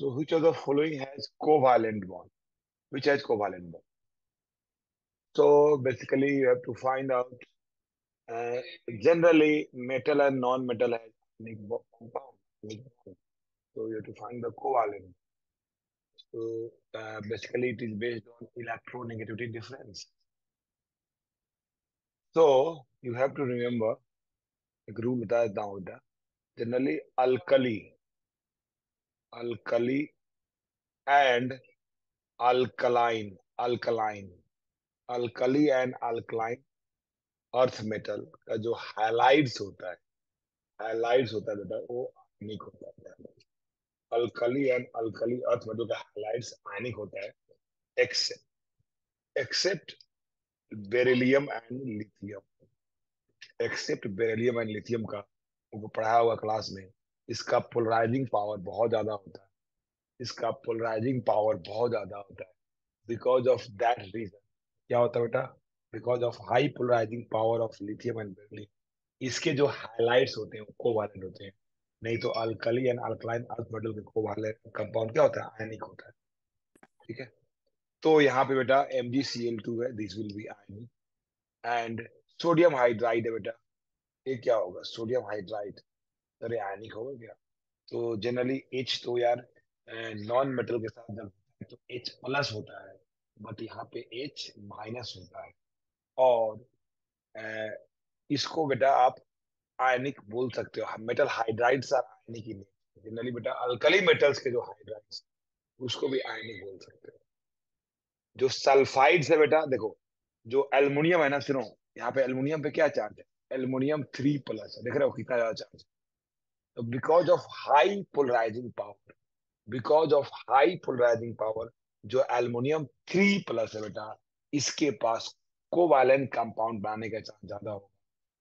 So which of the following has covalent bond? Which has covalent bond? So basically you have to find out uh, generally metal and non-metal has unique compound. So you have to find the covalent. So uh, basically it is based on electronegativity difference. So you have to remember एक rule बता देता हूँ बेटा generally alkali alkali and alkaline alkaline alkali and alkaline earth metal का जो highlights होता है highlights होता है बेटा, वो आयनिक होता है। Alkali and alkali earth metal का हाइलाइट्स आयनिक होता है except beryllium and lithium except beryllium and lithium का वो पढ़ाया हुआ क्लास में इसका पोलराइजिंग पावर बहुत ज़्यादा होता है। इसका पोलराइजिंग पावर बहुत ज़्यादा होता है। बिकॉज़ ऑफ़ दैट रीजन क्या होता है बेटा? Because of high polarising power of lithium and beryllium इसके जो हाइलाइट्स होते हैं, वो कोवालेंट होते हैं। नहीं तो alkali and alkaline earth metal के कोवालेंट कंपाउंड क्या होता है? आयनिक होता है। ठीक है? तो यहाँ पे बेटा MgCl2 है this will be ionic and sodium hydride है बेटा। ये क्या होगा? सोडियम हाइड्राइड अरे आयनिक होगा क्या? तो जनरली एच तो यार नॉन मेटल के साथ जब तो H प्लस होता है बट यहाँ पे H माइनस होता है। और ए, इसको बेटा आप आयनिक बोल सकते हो। मेटल हाइड्राइड्स आर आयनिक ही नहीं जनरली बेटा अल्कली मेटल्स के जो हाइड्राइड्स उसको भी आयनिक बोल सकते हो। जो सल्फाइड्स है बेटा देखो जो एल्युमिनियम है ना सुनो यहाँ पे एल्युमिनियम पे क्या चार्ज है? एल्युमिनियम थ्री प्लस है। देख रहे हो कितना ज़्यादा चार्ज तो because of high polarising power because of high polarising power जो एल्युमिनियम थ्री प्लस है बेटा, इसके पास कोवालेंट कंपाउंड बनाने का चांस ज़्यादा होगा।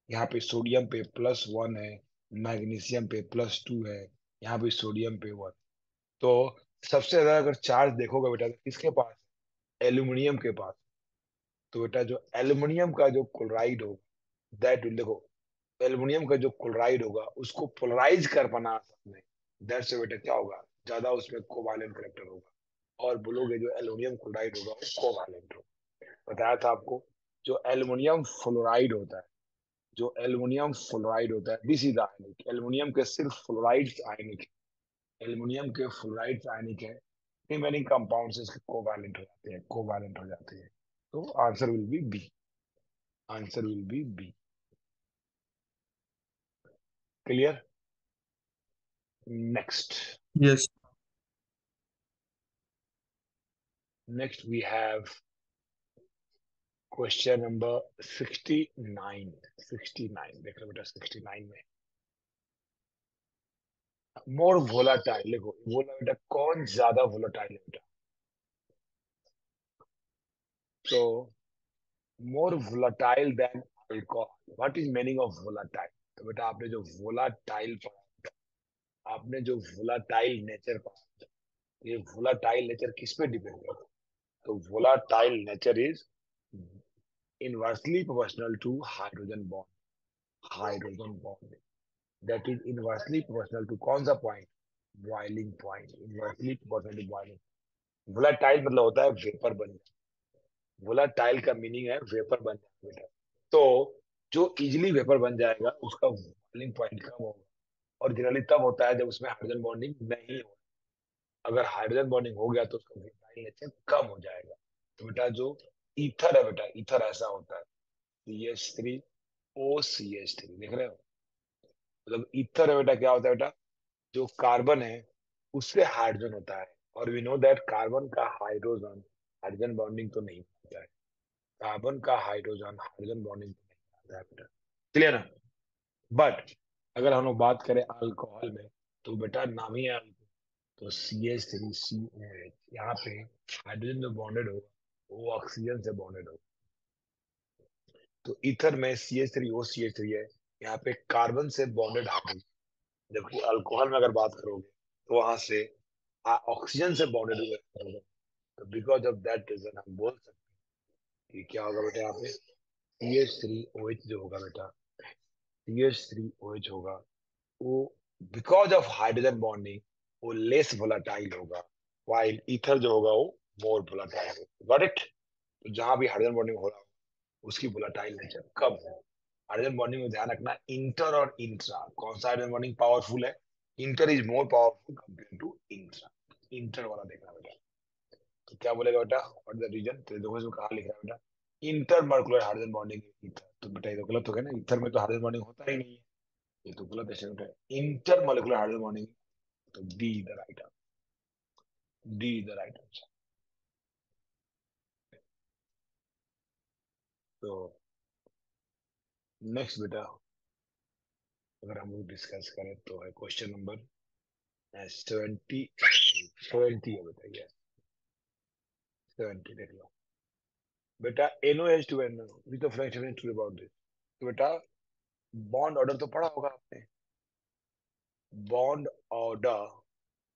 यहाँ पे सोडियम पे प्लस वन है मैग्नीशियम पे प्लस टू है, यहाँ पे सोडियम पे वन तो सबसे ज़्यादा अगर चार्ज देखोगे बेटा तो किसके पास? एल्यूमिनियम के पास। तो बेटा जो एल्यूमिनियम का जो क्लोराइड हो दैट विल देखो एल्यूमिनियम का जो क्लोराइड होगा, उसको पोलराइज कर पाना आसान से बेटा क्या होगा? ज़्यादा उसमें कोवालेंट करेक्टर होगा। और बोलोगे जो एल्यूमिनियम क्लोराइड होगा, वो कोवालेंट होगा। बताया था आपको, जो एल्यूमिनियम फ्लोराइड होता है, जो एल्यूमिनियम फ्लोराइड होता है दिस इज़ आयनिक एल्यूमिनियम के सिर्फ़ फ्लोराइड आयनिक है। एल्यूमिनियम के फ्लोराइड आयनिक है। रिमेनिंग कंपाउंड इसके कोवैलेंट हो जाते हैं, कोवैलेंट हो जाते हैं। तो answer will be B answer will be B clear next yes next we have question number 69 69 देख लो बेटा 69 में। मोर वोलाटाइल देखो वोला बेटा कौन ज़्यादा वोलाटाइल है बेटा? तो more volatile than alcohol what is meaning of volatile बेटा, आपने जो वोलाटाइल पढ़ा आपने जो वोलाटाइल नेचर पढ़ा ये वोलाटाइल नेचर किस पे डिपेंड करता है? तो volatile nature is inversely proportional to hydrogen bond hydrogen bond that is inversely proportional to कौन सा point boiling point inversely proportional to boiling volatile मतलब होता है वेपर बन जाए वोलाटाइल का मीनिंग है वेपर बन जाए तो जो इजिली वेपर बन जाएगा, उसका बॉइलिंग पॉइंट कम होगा। और जनरली तब होता है जब उसमें हाइड्रोजन बॉन्डिंग नहीं हो। अगर हाइड्रोजन बॉन्डिंग हो गया तो उसका वेटाइल नेचर कम हो जाएगा। तो बेटा जो ईथर है बेटा ईथर ऐसा होता है। C H three O C H three देख रहे हो? मतलब ईथर है बेटा, क्या होता है बेटा? जो कार्बन है उससे हाइड्रोजन होता है। और वी नो दैट कार्बन का हाइड्रोजन हाइड्रोजन बॉन्डिंग तो नहीं होता है। कार्बन का हाइड्रोजन हाइड्रोजन बॉन्डिंग बेटा क्लियर ना बट अगर हम लोग बात करें अल्कोहल में तो बेटा नाम ही है तो C H three C O H यहाँ पे हाइड्रोजन जो बॉन्डेड होगा, वो ऑक्सीजन से बॉन्डेड होगा। तो इथर में C H three O C H three है, यहाँ पे कार्बन से बॉन्डेड हाइड्रोजन जबकि अल्कोहल में अगर बात करोगे तो वहाँ से ऑक्सीजन से बॉन्डेड हुए तो बिकॉज़ ऑफ़ दैट रीजन हम बोल सकते हैं कि क्या होगा बेटा यहाँ पे? C H three O H जो होगा बेटा। C H three O H होगा। वो बिकॉज़ ऑफ़ हाइड्रोजन बॉन्डिंग वो लेस वोलाटाइल होगा। वाइल ईथर जो होगा, वो मोर वोलाटाइल होगा। इट तो जहाँ भी हाइड्रोजन बॉन्डिंग हो रहा हो, उसकी वोलाटाइल नेचर कब है। हाइड्रोजन बॉन्डिंग में ध्यान रखना इंटर और इंट्रा कौन सा हाइड्रोजन बॉन्डिंग पावरफुल है? Inter is more powerful compare to intra inter वाला देखना बेटा। तो क्या बोलेगा बेटा? व्हाट द रीजन तो देखो इसमें कहा लिख रहा है बेटा? इंटर मॉलिक्यूलर हाइड्रोजन बॉन्डिंग तो बेटा ये तो गलत हो गया ना ईथर में तो हाइड्रोजन बॉन्डिंग होता ही नहीं है। ये तो गलत है। बेटा इंटर मॉलिक्यूलर हाइड्रोजन बॉन्डिंग तो D the right answer D the right answer तो नेक्स्ट बेटा, अगर हम लोग डिस्कस करें तो है क्वेश्चन नंबर सेवेंटी सेवेंटी है बेटा ये सेवेंटी देख लो। बेटा NOH2NO with the French true about this. तो बेटा बॉन्ड ऑर्डर तो पढ़ा होगा आपने. Bond order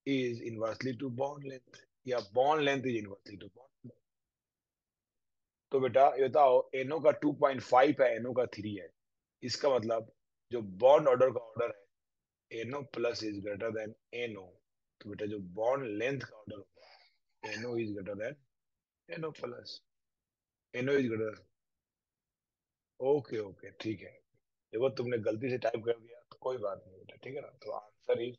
is inversely to bond length या bond length is inversely to bond तो बेटा, ये बताओ NO का 2.5 है NO का 3 है. इसका मतलब जो बॉन्ड ऑर्डर का ऑर्डर है NO plus is greater than NO तो बेटा, जो बॉन्ड लेंथ का ऑर्डर होगा NO is greater than NO plus NO is greater okay okay ठीक है। देखो तुमने गलती से टाइप कर दिया तो कोई बात नहीं बेटा ठीक है ना? तो answer is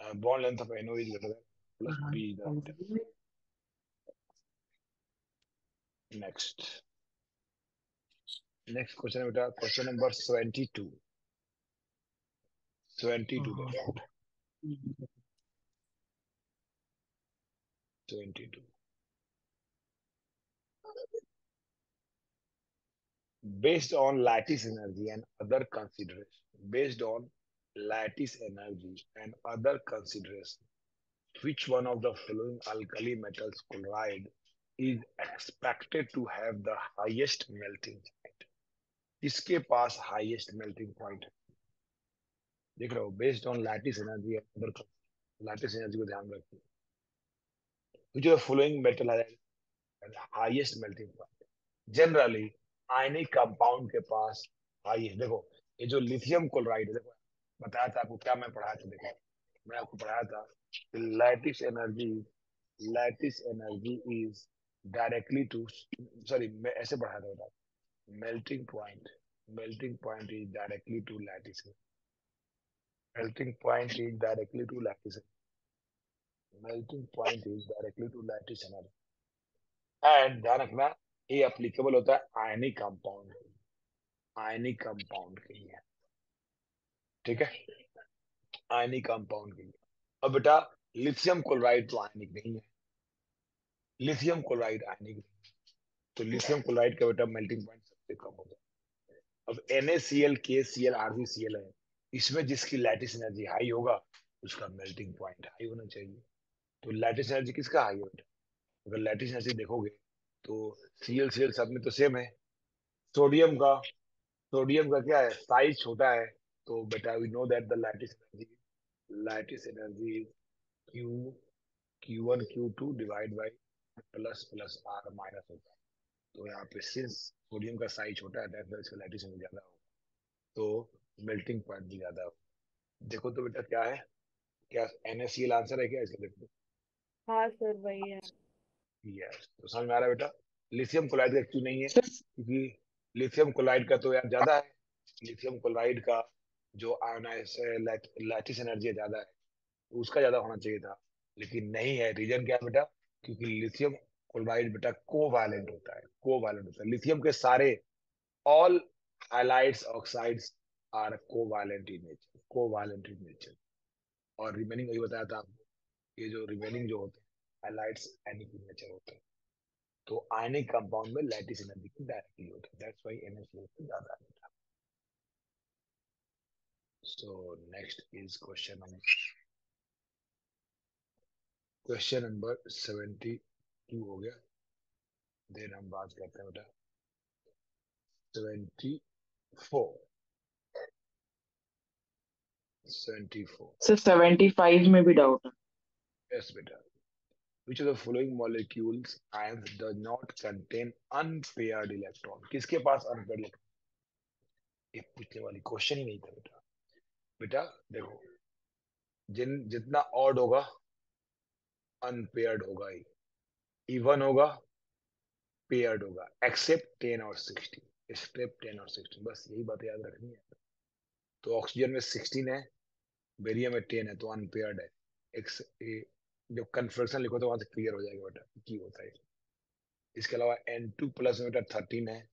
bond length of NO is greater plus B next next question बेटा क्वेश्चन नंबर 72 72 बेटा। 22 based on lattice energy and other consideration based on lattice energy and other consideration which one of the following alkali metals chloride is expected to have the highest melting point किसके पास highest melting point है देख रहे हो based on lattice energy and other lattice energy को ध्यान रखिए which of the following metal has the highest melting point generally ionic compound के पास। हाई देखो, ये जो लिथियम क्लोराइड देखो, बताया था आपको, क्या मैं पढ़ाया था, देखो, मैं आपको पढ़ाया था lattice energy lattice energy is directly to sorry मैं ऐसे पढ़ाया था melting point melting point is directly to lattice melting point is directly to lattice melting point is directly to lattice energy and ध्यान रखना ये एप्लीकेबल होता है ionic compound आयनिक compound के लिए। ठीक है? आयनिक कंपाउंड के लिए। अब बेटा लिथियम क्लोराइड तो आयनिक नहीं है। लिथियम क्लोराइड आयनिक तो लिथियम क्लोराइड का बेटा मेल्टिंग पॉइंट सबसे कम होगा अब NaCl KCl RgCl है। इसमें जिसकी लैटिस एनर्जी हाई होगा, उसका मेल्टिंग पॉइंट हाई होना चाहिए। तो लैटिस एनर्जी किसका हाई होगा अगर लैटिस एनर्जी देखोगे तो सीएल सीएल सब में तो सेम है। सोडियम का सोडियम का क्या है? साइज़ छोटा है तो बेटा we know that the lattice energy lattice energy Q Q one Q two divide by plus plus R minus होता है तो यहाँ पे सिंस सोडियम का साइज़ छोटा है इसका लैटिस एनर्जी ज़्यादा होगा। तो मेल्टिंग पॉइंट भी ज़्यादा होगा। देखो तो बेटा क्या है? क्या NaCl आंसर है क्या इसका देखो हाँ सर वही है। यस तो समझ में आ रहा है बेटा? लिथियम क्लोराइड का क्यों नहीं है क्योंकि लिथियम क्लोराइड का तो यार ज़्यादा है। लिथियम क्लोराइड का जो आयोनाइज लैटिस एनर्जी ज़्यादा है उसका ज़्यादा होना चाहिए था। लेकिन नहीं है। रीजन क्या है बेटा? क्योंकि लिथियम क्लोराइड बेटा कोवैलेंट होता है कोवैलेंट होता है। लिथियम के सारे all halides oxides are covalent in nature covalent in nature और रिमेनिंग वही बताया था आपको ये जो रिमेनिंग जो होते हैं हाइलाइट्स एनिक इन नेचर होते हैं तो आयनिक कंपाउंड में लैटिस एनर्जी की डायरेक्टली होता है। दैट्स व्हाई NaCl से ज़्यादा है so next is question number question number 72 हो गया। देन हम बात करते हैं बेटा 74 74 सर सेवेंटी फाइव में भी डाउट है। Yes beta which of the following molecules ions does not contain unpaired electron. किसके पास unpaired electron? ये पूछने वाली क्वेश्चन ही नहीं था बेटा। बेटा देखो, जिन, जितना ऑड होगा अनपेयर्ड होगा ही। इवन होगा पेयर्ड होगा एक्सेप्ट टेन और सिक्सटीन एक्सेप्ट टेन और सिक्सटीन बस यही बात याद रखनी है। तो ऑक्सीजन में सिक्सटीन है बेरियम में टेन है तो अनपेयर्ड है। जब कन्फ्रेक्शन लिखो तो वहाँ से क्लियर हो जाएगा बेटा, की होता है इसके अलावा एन टू प्लस में बेटा थर्टीन है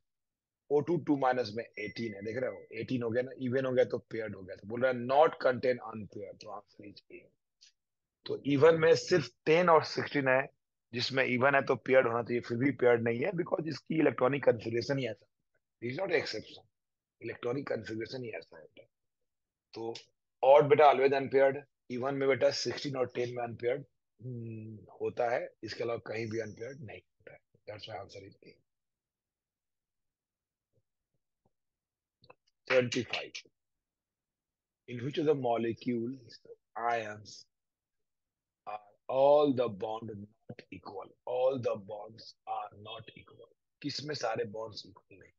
ओ टू टू माइनस में एटीन है, देख रहे हो? एटीन हो गया ना इवन हो गया तो पेयर्ड हो गया। तो बोल रहा है नॉट कंटेन अनपेयर तो आंसर इज़ ए तो इवन में सिर्फ़ टेन और सिक्सटीन है, जिसमें इवन है तो पेयर्ड होना चाहिए, फिर भी पेयर्ड नहीं है बिकॉज़ इसकी इलेक्ट्रॉनिक कन्फिग्रेशन ही ऐसा is not exception electronic configuration ही ऐसा है तो ऑड बेटा ऑलवेज अनपेयर्ड इवन में बेटा सिक्सटीन और टेन में अनपेयर्ड होता है, इसके अलावा कहीं भी अनपेयर्ड नहीं होता है। That's my answer is A 25 in which of the molecules ions are all the bond not equal? All the bonds are not equal. किसमें सारे बॉन्ड्स इक्वल नहीं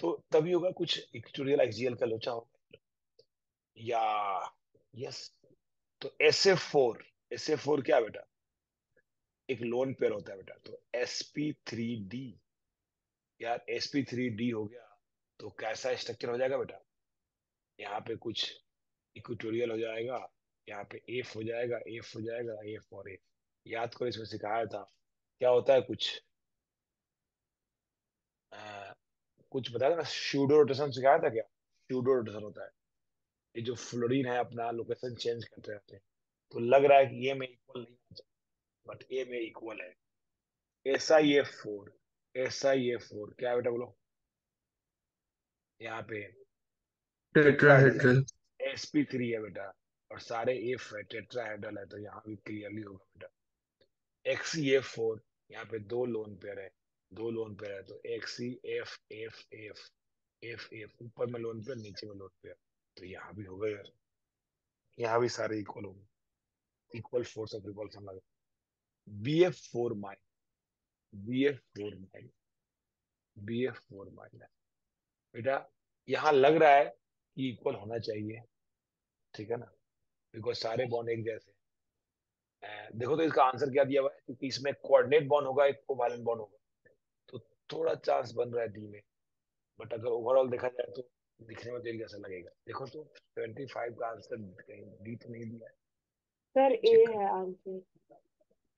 तो तभी होगा कुछ इक्वेटोरियल एक्सियल का लोचा होगा। या यस तो S F four S F four क्या बेटा? एक लोन पेयर होता है बेटा तो एसपी थ्री डी यार एसपी थ्री डी हो गया तो कैसा स्ट्रक्चर हो जाएगा बेटा? यहाँ पे कुछ इक्वेटोरियल हो जाएगा यहाँ पे एफ़ हो जाएगा एफ़ हो जाएगा एफ़ और एफ़ याद करो इसमें सिखाया था क्या होता है कुछ? आ, कुछ बताया ना शूडो रोटेशन सिखाया था क्या? शूडो रोटेशन होता है। ये जो फ्लोरीन है अपना लोकेशन चेंज करते रहते हैं तो लग रहा है कि ये में इक्वल नहीं है बट ए में इक्वल है। S I F four S I F four क्या बेटा बोलो? यहाँ पे टेट्राहेड्रल sp3 है बेटा और सारे एफ़ है टेट्राहेड्रल है तो यहाँ भी क्लियरली होगा बेटा। XeF4 यहाँ पे दो लोन पेयर है दो लोन पेयर है तो X F F F F F ऊपर में लोन पेयर नीचे में लोन पेयर तो यहाँ भी होगा यार यहाँ भी सारे इक्वल होंगे इक्वल फोर्स ऑफ़ रिपल्सन लगा B F four minus B F four minus B F four minus बेटा, यहाँ लग रहा है कि इक्वल होना चाहिए। ठीक है ना? बिकॉज़ सारे बॉन्ड एक जैसे देखो तो इसका आंसर क्या दिया हुआ है? क्योंकि इसमें कोऑर्डिनेट बॉन्ड होगा, एक कोवैलेंट बॉन्ड होगा। तो थोड़ा चांस बन रहा है डी में। बट अगर ओवरऑल देखा जाए तो दिखने में देर कैसा लगेगा। देखो तो 25 का आंसर कहीं डी तो नहीं दिया सर ए है आंसर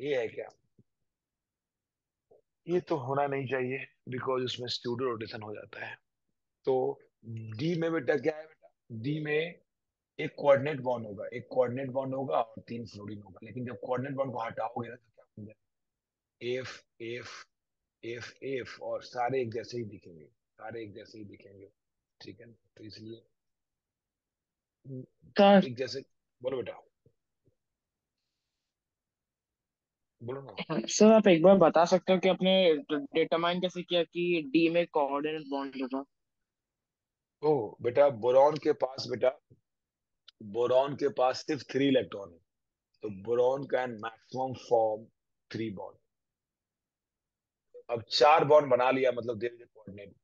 ये है क्या? ये तो होना नहीं चाहिए बिकॉज़ उसमें स्टूडियो रोटेशन हो जाता है। तो डी में बेटा क्या है बेटा? डी में एक कोऑर्डिनेट बॉन्ड होगा। एक कोऑर्डिनेट बॉन्ड होगा और तीन फ्लोरीन होगा। लेकिन जब कोऑर्डिनेट बॉन्ड को हटाओगे ना तो क्या बन जाएगा एफ़ एफ़ एफ़ एफ़ और सारे एक जैसे ही दिखेंगे। सारे एक जैसे ही दिखेंगे। ठीक है तो इसलिए। जैसे बोलो बेटा। बोलो ना। सर आप एक बार बता सकते हो कि आपने डिटरमाइन कैसे किया कि डी में कोऑर्डिनेट बॉन्ड होगा ओ बेटा बोरॉन के पास बेटा बोरॉन के पास सिर्फ़ थ्री इलेक्ट्रॉन है। तो boron can maximum form three bond अब चार बॉन्ड बना लिया मतलब देर कोऑर्डिनेट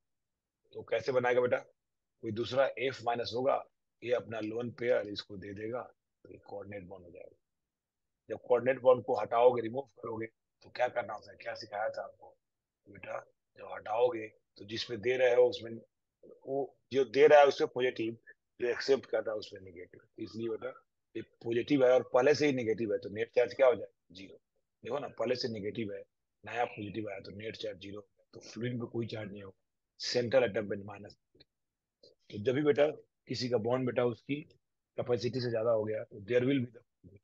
तो कैसे बनाएगा बेटा? कोई दूसरा एफ़ माइनस होगा, ये अपना लोन पेयर इसको दे देगा तो ये कोऑर्डिनेट बॉन्ड हो जाएगा। जब कोऑर्डिनेट बॉन्ड को हटाओगे रिमूव करोगे तो क्या करना होता है? क्या सिखाया था आपको? बेटा, जब हटाओगे तो जिसमें दे रहे हो, उसमें वो जो दे रहा है उसमें पॉजिटिव जो एक्सेप्ट कर रहा है, उसमें निगेटिव इसलिए बेटा, ये पॉजिटिव है और पहले से ही निगेटिव है तो नेट चार्ज क्या हो जाए? ज़ीरो देखो ना, पहले से निगेटिव है, नया पॉजिटिव आया तो नेट चार्ज ज़ीरो तो फ्लूइड में कोई चार्ज नहीं होगा। सेंट्रल एटम पे माइनस तो जब भी बेटा किसी का बॉन्ड बेटा उसकी कैपेसिटी से ज़्यादा हो गया तो देयर विल बी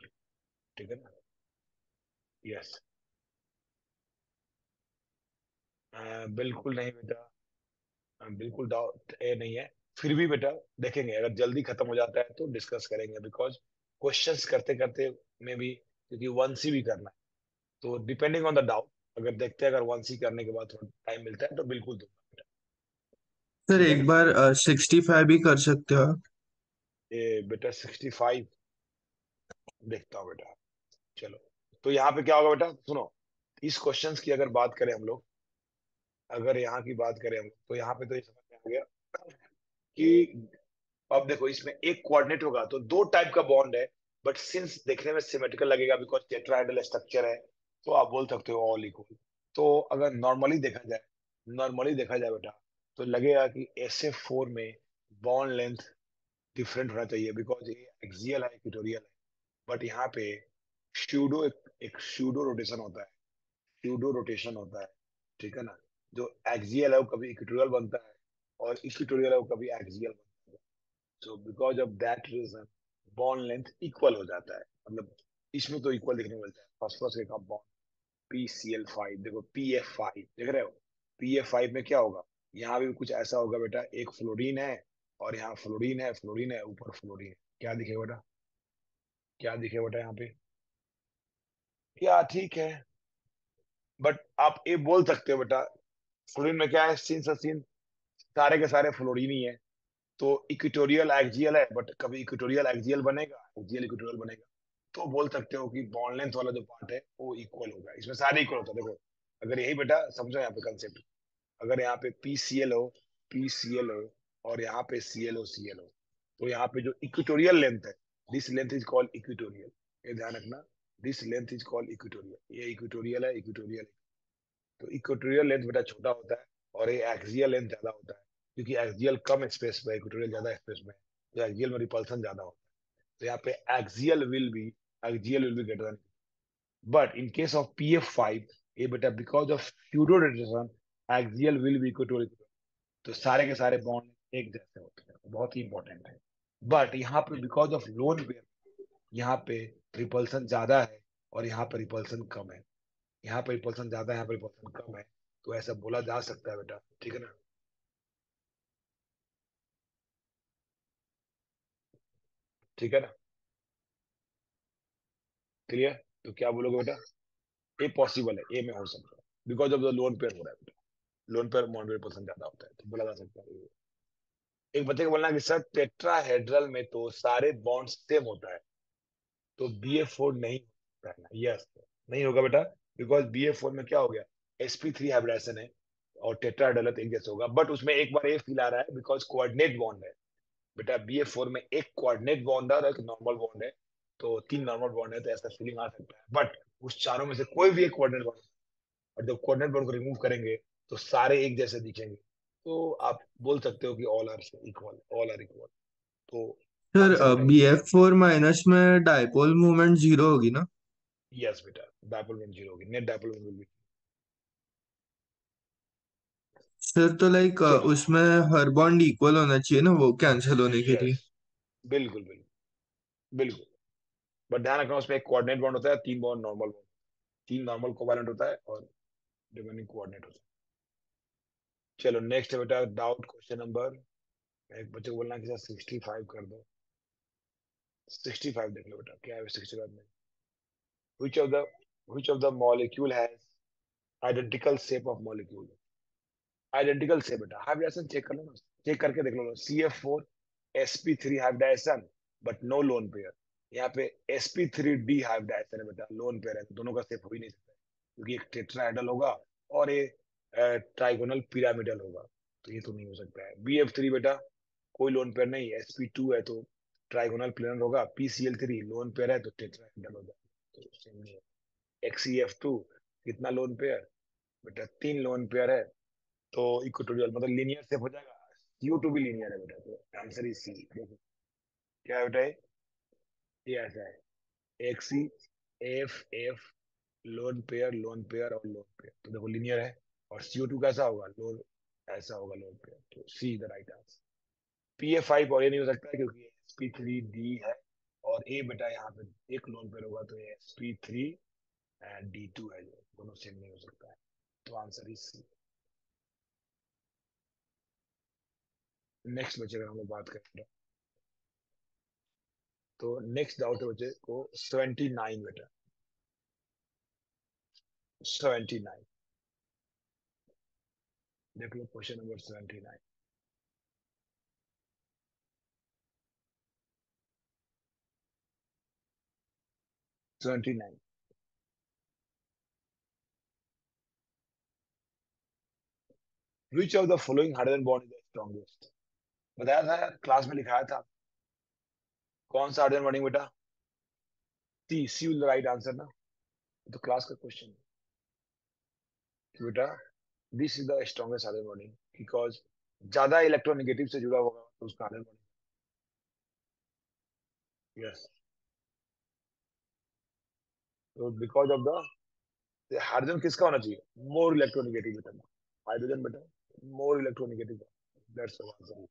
ठीक है ना? यस बिल्कुल नहीं बेटा। बिल्कुल डाउट ए नहीं है। फिर भी बेटा देखेंगे, अगर जल्दी खत्म हो जाता है तो डिस्कस करेंगे बिकॉज़ क्वेश्चंस करते करते में भी, क्योंकि वन सी भी करना है। तो डिपेंडिंग ऑन द डाउट अगर देखते हैं, अगर वन सी करने के बाद थोड़ा टाइम मिलता है तो बिल्कुल बेटा सर, एक बार सिक्सटी फाइव भी कर सकते हो आप। ये बेटा सिक्सटी फाइव देखता हूँ बेटा। चलो। तो यहाँ पे क्या होगा बेटा? सुनो। इस क्वेश्चंस की अगर बात करें हम लोग, अगर यहाँ की बात करें हम तो यहाँ पे तो ये समझ में आ गया कि अब देखो, इसमें एक कोऑर्डिनेट होगा तो दो टाइप का बॉन्ड है बट सिंस देखने में सिमेट्रिकल लगेगा बिकॉज़ टेट्राहेड्रल स्ट्रक्चर है तो आप बोल सकते हो ऑल इक्वल तो अगर नॉर्मली देखा जाए नॉर्मली देखा जाए बेटा तो लगेगा कि एस एफ़ फोर में बॉन्ड लेंथ डिफरेंट होना चाहिए बिकॉज़ ये एक्सियल है इक्वेटोरियल है। बट यहाँ पे श्यूडो एक, एक श्यूडो रोटेशन होता है। श्यूडो रोटेशन होता है ठीक है ना? जो एक्सियल है वो कभी इक्वेटोरियल बनता है और इक्वेटोरियल है वो कभी एक्सियल बनता है। So because of that reason bond length equal हो जाता है। मतलब इसमें तो इक्वल देखने मिलता है। फॉस्फोरस का bond P C L five देखो पी एफ़ फाइव देख रहे हो? पी एफ़ फाइव में क्या होगा? यहाँ भी कुछ ऐसा होगा बेटा, एक फ्लोरीन है और यहाँ फ्लोरीन है फ्लोरीन है, ऊपर फ्लोरीन। है क्या दिखेगा बेटा? क्या दिखेगा बेटा यहाँ पे? क्या ठीक है। बट आप ये बोल सकते हो बेटा, फ्लोरीन में क्या है, सीन सीन, सारे के सारे फ्लोरीन ही है। तो इक्विटोरियल एक्जियल है बट कभी इक्वेटोरियल एक्जियल बनेगा एक्जियल इक्वेटोरियल बनेगा तो बोल सकते हो कि बॉन्ड लेंथ वाला जो पार्ट है, वो इक्वल होगा। इसमें सारे इक्वल होता है। देखो, अगर यही बेटा, समझो यहाँ पे कंसेप्ट अगर यहाँ पे पी सी एल हो पी सी एल हो और यहाँ पे C L O C L हो तो यहाँ पे जो इक्वेटोरियल लेंथ है this length is called equatorial ये ध्यान रखना this length is called equatorial ये इक्वेटोरियल है इक्वेटोरियल तो इक्वेटोरियल लेंथ बेटा छोटा होता है और ये एक्सियल लेंथ ज़्यादा होता है, क्योंकि एक्सियल कम स्पेस में इक्वेटोरियल ज़्यादा स्पेस में तो एक्सियल में रिपल्सन ज़्यादा होता है। तो यहाँ पे axial will be axial will be greater than but in case of P F five ये बेटा because of pseudo rotation axial will be equal to तो सारे के सारे बॉन्ड एक जैसे होते हैं। बहुत ही इंपॉर्टेंट है। बट यहाँ पे बिकॉज़ ऑफ़ लोन पेयर यहाँ पे रिपल्सन ज़्यादा है और यहाँ पे रिपल्सन कम है। यहाँ पे रिपल्सन ज़्यादा है, यहाँ पे रिपल्सन कम है। तो ऐसा बोला जा सकता है बेटा। ठीक है ना? ठीक है ना? क्लियर तो क्या बोलोगे बेटा? ये पॉसिबल है। ए में हो सकता है। Because of the lone pair हो रहा है लोन पेयर मॉड रिपल्सन ज़्यादा होता है तो बोला जा सकता है। एक बच्चे को बोलना कि सर टेट्राहेड्रल में तो सारे बॉन्ड सेम होता है तो बी एफ़ फोर नहीं होता है ना यस नहीं होगा बेटा बिकॉज़ बी एफ़ फोर में क्या हो गया? एसपी थ्री हाइब्रिडेशन है और टेट्राहेड्रल एक जैसे होगा। बट उसमें एक बार ये फील आ रहा है बिकॉज़ कोऑर्डिनेट बॉन्ड है। बेटा बी एफ़ फोर में एक कोऑर्डिनेट बॉन्ड है और एक नॉर्मल बॉन्ड है तो तीन नॉर्मल बॉन्ड है तो ऐसा फीलिंग आ सकता है। बट उस चारों में से कोई भी एक कोऑर्डिनेट बॉन्ड और जब कोऑर्डिनेट बॉन्ड को रिमूव करेंगे तो सारे एक जैसे दिखेंगे। तो आप बोल सकते हो कि all are equal all are equal तो sir B F four minus में डायपोल मूवमेंट ज़ीरो होगी ना? यस बेटा डाइपोल मोमेंट ज़ीरो होगी net dipole moment will sir तो लाइक उसमें हर बॉन्ड इक्वल होना चाहिए ना वो कैंसिल होने के लिए? बिल्कुल बिल्कुल बिल्कुल। बट ध्यान रखना उसमें एक कोऑर्डिनेट बॉन्ड होता है तीन बॉन्ड नॉर्मल बॉन्ड तीन नॉर्मल कोवैलेंट होता है और रिमेनिंग कोऑर्डिनेट होता है। चलो नेक्स्ट है बेटा डाउट क्वेश्चन नंबर एक बच्चे को बोलना कि सर सिक्सटी फाइव कर दो। सिक्सटी फाइव देख लो बेटा, क्या है सिक्सटी फाइव में? Which of the, which of the molecule has identical shape of molecule? Identical shape बेटा हाइब्रिडेशन चेक कर लो ना चेक करके देख लो CF4 sp3 hybridisation but no lone pair यहाँ पे sp3d हाइब्रिडेशन है बेटा लोन पेयर है दोनों का शेप हो ही नहीं सकता क्योंकि एक टेट्राहेड्रल होगा और ये ट्राइगोनल पिरामिडल होगा तो ये तो नहीं हो सकता है। BF3 बेटा, कोई लोन पेयर नहीं sp2 है तो ट्राइगोनल प्लेनर होगा PCl3 लोन पेयर है तो टेट्राहेड्रल तो सेम नहीं है। XEF2 कितना लोन पेयर बेटा तीन लोन पेयर है तो इक्वेटोरियल मतलब लीनियर शेप हो जाएगा CO2 भी लीनियर है बेटा तो आंसर इज़ सी देखो क्या बेटा ये? ये ऐसा है XE F F lone pair lone pair और लोन पेयर तो देखो लीनियर है। और CO2 कैसा होगा लोन ऐसा होगा लोन पेयर तो C the right answer P A five और ये नहीं हो सकता है क्योंकि sp3d है और ए बेटा यहाँ पे एक लोन पेयर होगा तो ये sp3 एंड d2 है जो, दोनों सेम नहीं हो सकता है. तो आंसर इज़ सी नेक्स्ट बच्चे का हम लोग बात करेंगे तो नेक्स्ट डाउट है बच्चे को 79 बेटा. 79 देख लो question number 79 79 which of the following hydrogen bond is the strongest? बताया था यार क्लास में लिखाया था। कौन सा हाइड्रोजन बॉन्डिंग बेटा? C C will right answer ना? तो क्लास का क्वेश्चन बेटा this is the strongest hydrogen bonding because ज़्यादा इलेक्ट्रोनेगेटिव से जुड़ा होगा तो उसका हाइड्रोजन बॉन्डिंग यस तो बिकॉज़ ऑफ़ द हाइड्रोजन किसका होना चाहिए? मोर इलेक्ट्रोनेगेटिव बेटा हाइड्रोजन बेटा मोर इलेक्ट्रोनेगेटिव दैट्स आंसर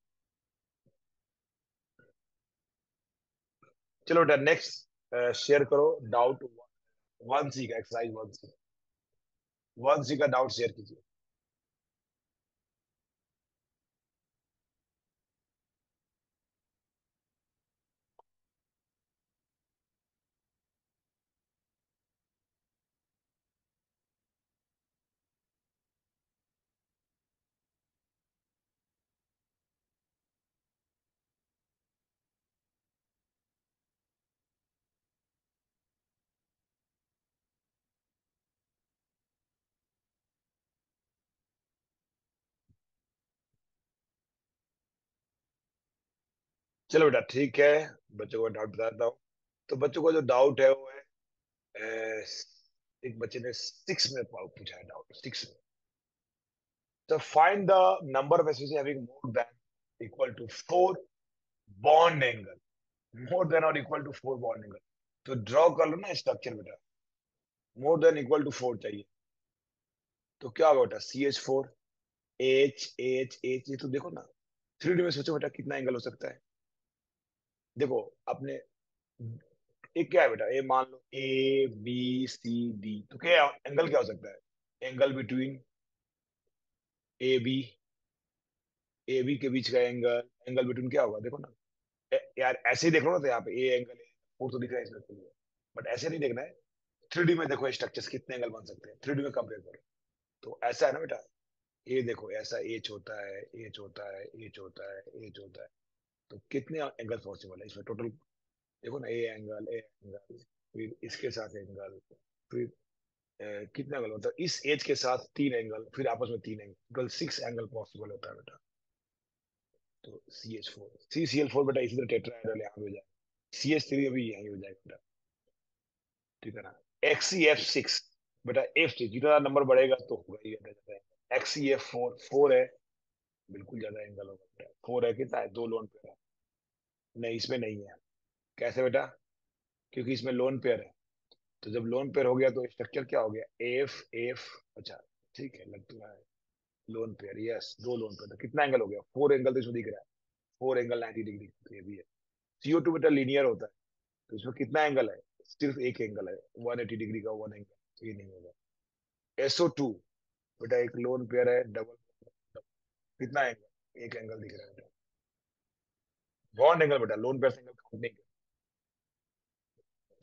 चलो बेटा नेक्स्ट शेयर करो डाउट वन सी का exercise one C one C का डाउट शेयर कीजिए। चलो बेटा, ठीक है। बच्चों को डाउट बताता हूँ। तो बच्चों को जो डाउट है, वो है एक बच्चे ने सिक्स में पूछा है डाउट सिक्स में। तो find the number of association having more than equal to four bond angle more than और equal to four bond angle तो ड्रॉ कर लो ना स्ट्रक्चर बेटा। More than equal to four चाहिए। तो क्या होगा बेटा? C H four H H H ये तो देखो ना। थ्री डी में सोचो बेटा, कितना एंगल हो सकता है। देखो अपने एक क्या है बेटा? ए मान लो ए बी सी डी तो क्या एंगल क्या हो सकता है? Angle between A B A B के बीच का एंगल एंगल बिटवीन क्या होगा? देखो ना ए, यार ऐसे ही देख लो ना तो यहाँ पे ए एंगल फोर तो दिख रहा है इसमें बट ऐसे नहीं देखना है। थ्री में देखो स्ट्रक्चर्स कितने एंगल बन सकते हैं। थ्री में कंपेयर करो। तो ऐसा है ना बेटा? ये देखो ऐसा एच होता है एच होता है एच होता है एच होता है। तो कितने एंगल पॉसिबल है? इसमें टोटल देखो ना ए एंगल ए एंगल फिर इसके साथ एंगल फिर ए, कितने एंगल होता है? इस एज के साथ तीन एंगल फिर आपस में तीन angle total six angle possible होता है बेटा। तो C H four C C L four बेटा इसी तरह टेट्राहेड्रल यहाँ हो जाएगा। सी एच थ्री अभी यहीं हो जाएगा बेटा। ठीक है ना? एक्स सी एफ़ सिक्स बेटा एफ़ सिक्स जितना नंबर बढ़ेगा तो होगा ही X C F four four है। बिल्कुल ज़्यादा एंगल होगा बेटा फोर है कितना है दो लोन पेयर है। नहीं, इसमें नहीं है। कैसे बेटा? क्योंकि इसमें लोन पेयर है। तो जब लोन पेयर हो गया तो स्ट्रक्चर क्या हो गया? एफ़ एफ़ अच्छा ठीक है, लग तो रहा है। लोन पेयर यस दो लोन पेयर कितना एंगल हो गया? फोर एंगल तो इसमें दिख रहा है। फोर एंगल नाइनटी डिग्री ये भी है। सीओ टू बेटा लीनियर होता है। तो इसमें कितना एंगल है? सिर्फ़ एक एंगल है। वन एटी डिग्री का वन एंगल ये नहीं होगा। एसओ टू बेटा एक लोन पेयर है डबल कितना एंगल एक एंगल दिख रहा है बेटा बॉन्ड एंगल बेटा लोन पेयर एंगल काउंट नहीं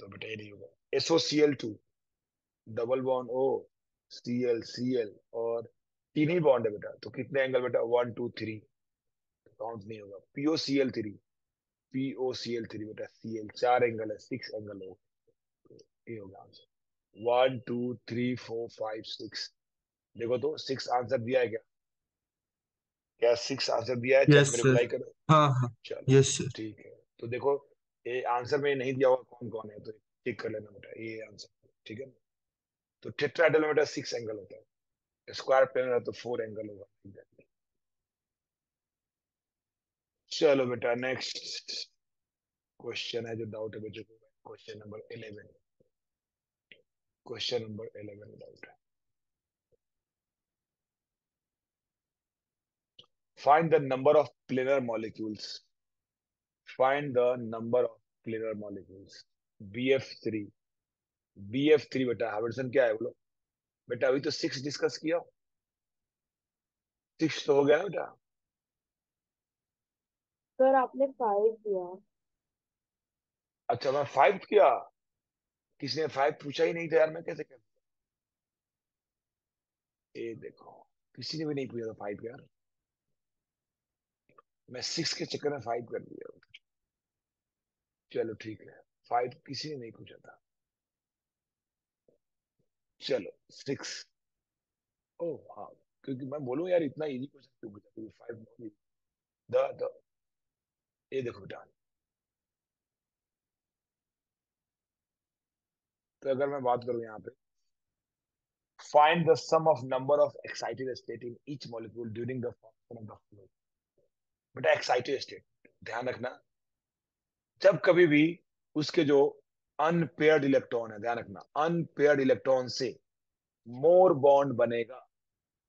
तो बेटा ये नहीं होगा S O C L two double bond O C L C L और तीन ही बॉन्ड है बेटा। तो कितने एंगल बेटा? वन टू थ्री काउंट नहीं होगा। P O C L three P O C L three बेटा सी एल चार एंगल है सिक्स एंगल हो ये होगा answer one two three four five six देखो तो सिक्स आंसर दिया है क्या? क्या सिक्स आंसर दिया है मेरे रिप्लाई करो। हाँ हाँ. चलो यस सर ठीक है। तो देखो ये आंसर में नहीं दिया हुआ कौन कौन है तो चेक कर लेना बेटा ये आंसर ठीक है तो टेट्राहेड्रल में बेटा सिक्स एंगल होता है। स्क्वायर प्लेन है तो फोर एंगल होगा. चलो बेटा नेक्स्ट क्वेश्चन है जो डाउट है बच्चों को question number eleven question number eleven doubt है। Find the number of planar molecules. Find the number of planar molecules. Bf3 bf3 बेटा हाइब्रिडेशन क्या है बोलो बेटा अभी तो सिक्स डिस्कस किया। सिक्स तो हो गया बेटा। सर आपने फाइव दिया अच्छा मैं फाइव किया। किसी ने फाइव पूछा ही नहीं था यार मैं कैसे कर ये देखो किसी ने भी नहीं पूछा था फाइव यार। मैं सिक्स के चक्कर में फाइव कर दिया। चलो ठीक है। फाइव किसी ने नहीं पूछा था। चलो सिक्स ओ हाँ। क्योंकि मैं बोलूँ, यार, इतना इजी क्वेश्चन क्यों पूछा क्योंकि फाइव द द। ये देखो बेटा तो अगर मैं बात करूँ यहाँ पे। Find the sum of number of excited state in each molecule during the formation of the flow बेटा एक्साइटेड स्टेट, ध्यान रखना। जब कभी भी उसके जो अनपेयर्ड इलेक्ट्रॉन है, ध्यान रखना अनपेयर्ड इलेक्ट्रॉन से मोर बॉन्ड बनेगा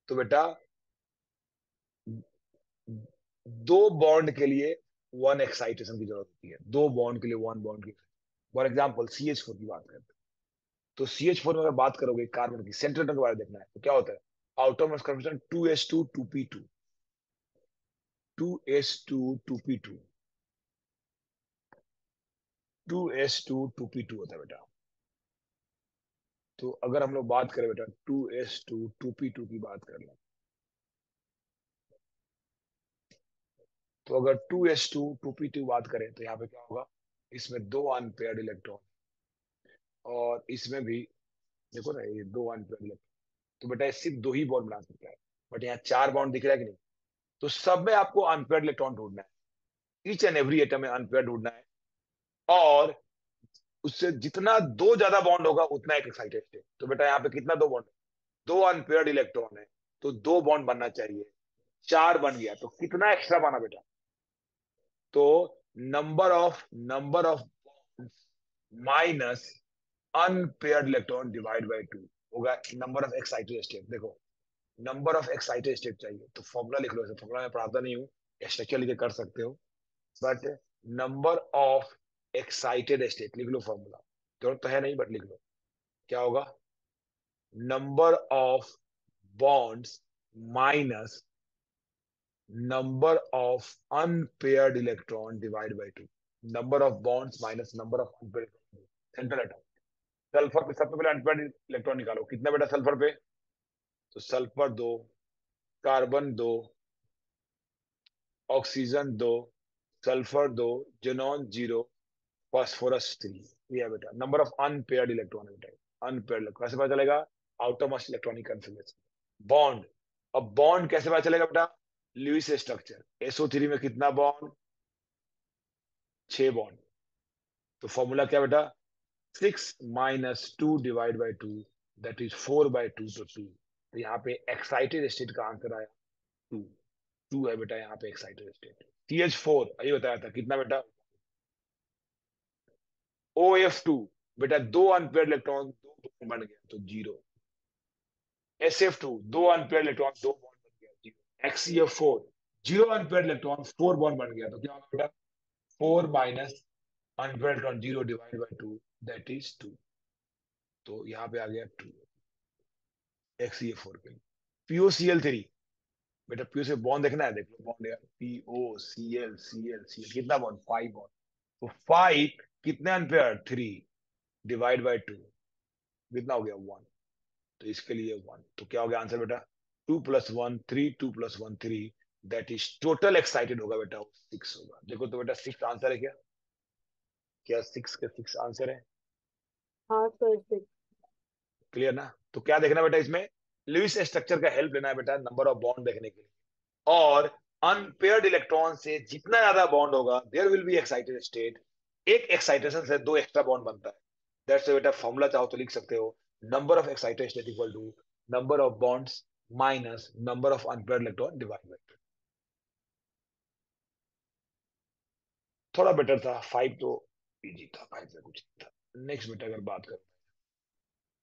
तो बेटा, दो बॉन्ड के लिए वन एक्साइटेशन की ज़रूरत होती है। दो बॉन्ड के लिए वन बॉन्ड की for example C H four की बात करते हैं। तो सी एच फोर में अगर बात करोगे कार्बन की सेंट्रल के बारे में देखना है तो क्या होता है? Outermost confirmation two S two two P two two S two two P two two S two two P two होता है बेटा। तो अगर हम लोग बात करें बेटा two S two two P two की बात कर लें। तो अगर two S two two P two बात करें तो यहाँ पे क्या होगा? इसमें दो अनपेयर्ड इलेक्ट्रॉन और इसमें भी, देखो ना, ये दो अनपेयर्ड इलेक्ट्रॉन तो बेटा, ये सिर्फ़ दो ही बॉन्ड बना सकता है। बट यहाँ चार बॉन्ड दिख रहा है कि नहीं? तो सब में आपको अनपेयर्ड इलेक्ट्रॉन ढूंढना है। ईच एंड एवरी एटम में अनपेयर्ड ढूंढना है। और उससे जितना दो ज़्यादा बॉन्ड होगा, उतना एक एक्साइटेड स्टेट तो बेटा यहाँ पे कितना दो बॉन्ड दो अनपेयर्ड इलेक्ट्रॉन है। तो दो बॉन्ड बनना चाहिए। चार बन गया। तो कितना एक्स्ट्रा बना बेटा? तो number of number of bond minus unpaired electron divide by two होगा। नंबर ऑफ़ एक्साइटेड स्टेट देखो नंबर ऑफ़ एक्साइटेड स्टेट चाहिए। तो फॉर्मूला लिख लो फॉर्मूला मैं पढ़ाता नहीं हूँ स्ट्रक्चर लिखे कर सकते हो। But number of excited state लिख लो फॉर्मूला ज़रूरत तो है नहीं बट लिख लो। क्या होगा? Number of bonds minus number of unpaired electron divided by two number of bonds minus number of unpaired central atom sulphur पे, सबसे पहले अनपेयर्ड इलेक्ट्रॉन निकालो। कितना बेटा सल्फ़र पे? तो सल्फ़र दो, कार्बन दो, ऑक्सीजन दो, सल्फ़र दो, जेनॉन ज़ीरो, फास्फोरस थ्री। ये बेटा। नंबर ऑफ़ अनपेयर्ड इलेक्ट्रॉन बेटा अनपेयर्ड कैसे पता चलेगा? Outer most electronic configuration bond अब बॉन्ड कैसे पता चलेगा बेटा? लुइस स्ट्रक्चर एसओ थ्री में कितना बॉन्ड छह बॉन्ड तो फॉर्मूला क्या बेटा? Six minus two divide by two that is four by two two यहाँ पे एक्साइटेड स्टेट का आंसर आया। टू टू है बेटा यहाँ पे excited state T H four ये बताया था। कितना बेटा? ओ एफ़ टू बेटा दो अनपेयर इलेक्ट्रॉन दो बॉन्ड बन गया तो ज़ीरो एस एफ़ टू दो अनपेयर इलेक्ट्रॉन दो बॉन्ड बन गया zero X F four zero unpair electron four bond बन गया तो क्या होगा बेटा? Four minus unpair electron zero divide by two that is two तो यहाँ पे आ गया टू एक्स ए फोर के लिए P O C L three बेटा पीओ से बॉन्ड देखना है देख लो बॉन्ड यार। P O C L C L C L कितना बॉन्ड फाइव बॉन्ड तो फाइव कितने unpair three divide by two कितना हो गया? वन तो इसके लिए वन तो क्या हो गया आंसर बेटा? Two plus one three two plus one three that is total excited होगा बेटा सिक्स होगा। देखो तो बेटा सिक्स आंसर है क्या? क्या सिक्स का सिक्स आंसर है? हाँ सर सिक्स क्लियर ना? तो क्या देखना बेटा इसमें? लुइस स्ट्रक्चर का हेल्प लेना है बेटा नंबर ऑफ़ बॉन्ड देखने के लिए। और अनपेयर्ड इलेक्ट्रॉन से जितना ज़्यादा बॉन्ड होगा there will be excited state एक एक्साइटेशन से दो एक्स्ट्रा बॉन्ड बनता है। दैट्स बेटा फॉर्मूला चाहो तो लिख सकते हो। Number of excited state equal to number of bonds minus number of unpaired electron divide two थोड़ा बेटर था फाइव तो इजी था फाइव से कुछ था। नेक्स्ट बेटा अगर बात करें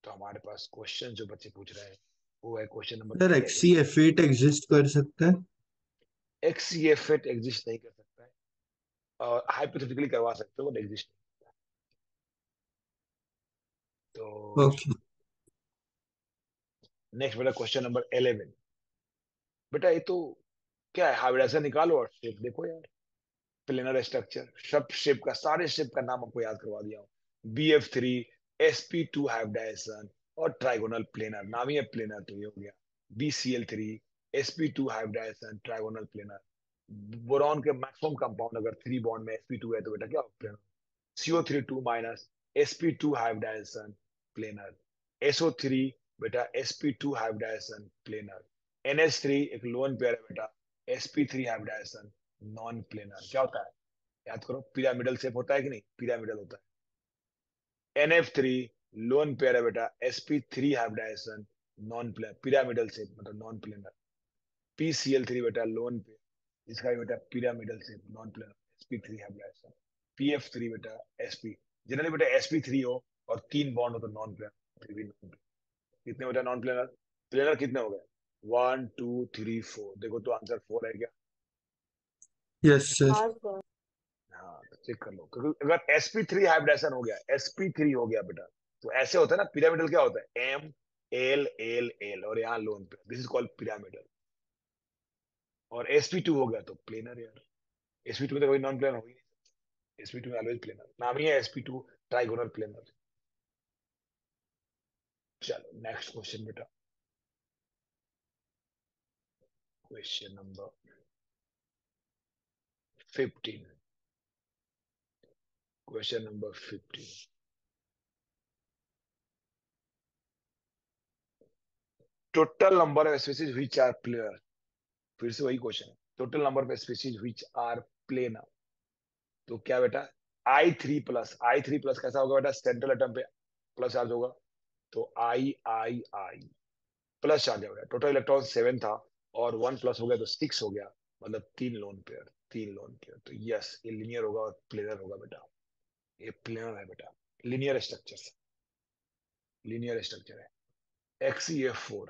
तो हमारे पास क्वेश्चन जो बच्चे पूछ रहे हैं वो है question number sir X C F eight exist कर सकता है? एक्सीएफएट एग्जिस्ट नहीं कर सकता है। और हाइपोथेटिकली करवा सकते हो बट एग्जिस्ट नहीं करता तो ओके नेक्स्ट बेटा क्वेश्चन नंबर 11 बेटा ये तो क्या है? हाइब्रिडाइजेशन निकालो और शेप देखो यार। प्लेनर स्ट्रक्चर सब शेप का सारे शेप का नाम आपको याद करवा दिया हूँ। B F three S P two hybridization और ट्राइगोनल प्लेनर नाम प्लेनर तो ये हो गया. B C L three S P two hybridization trigonal planar boron के मैक्सिमम कंपाउंड अगर थ्री बॉन्ड में sp2 है तो बेटा क्या planar CO32 minus sp2 hybridisation planar SO3 बेटा sp2 हाइब्रिडाइजेशन प्लेनर NH3 एक लोन पेयर है बेटा. Sp3 हाइब्रिडाइजेशन नॉन प्लेनर क्या होता है? याद करो पिरामिडल शेप होता है कि नहीं? पिरामिडल होता है. N F three lone pair है बेटा S P three hybridization non planar pyramidal shape मतलब non planar P C L three बेटा लोन पेयर इसका भी बेटा pyramidal shape non planar S P three hybridization P F three बेटा S P generally बेटा S P three हो और तीन बॉन्ड हो तो नॉन प्लेनर फिर भी नॉन प्लेनर कितने बेटा नॉन प्लेनर प्लेनर कितने हो गए? वन टू थ्री फोर देखो तो आंसर फोर है क्या? यस सर हाँ सर चेक कर लो। क्योंकि अगर sp3 हाइब्रिडाइजेशन हो गया sp3 हो गया बेटा तो ऐसे होता है ना पिरामिडल क्या होता है? M, l l l, और यहाँ लोन पे। दिस इज़ कॉल्ड पिरामिडल और sp2 हो गया तो प्लेनर यार। Sp2 में तो कोई नॉन प्लेनर हो ही नहीं एस में ऑलवेज प्लेनर नाम ही है sp2 ट्राइगोनल प्लेनर चलो नेक्स्ट क्वेश्चन बेटा। Question number 15 Question number 15. Total number of species which are planar फिर से वही क्वेश्चन है total number of species which are planar तो क्या बेटा? I three plus I three plus कैसा होगा बेटा? सेंट्रल आइटम पे प्लस चार्ज होगा। तो आई आई आई प्लस चार्ज हो गया टोटल इलेक्ट्रॉन सेवन था और वन प्लस हो गया तो सिक्स हो गया। मतलब तीन लोन पेयर तीन लोन पेयर तो यस ये लिनियर होगा और प्लेयर होगा बेटा। ये प्लेनर है बेटा। लिनियर स्ट्रक्चर लिनियर स्ट्रक्चर है। XeF4.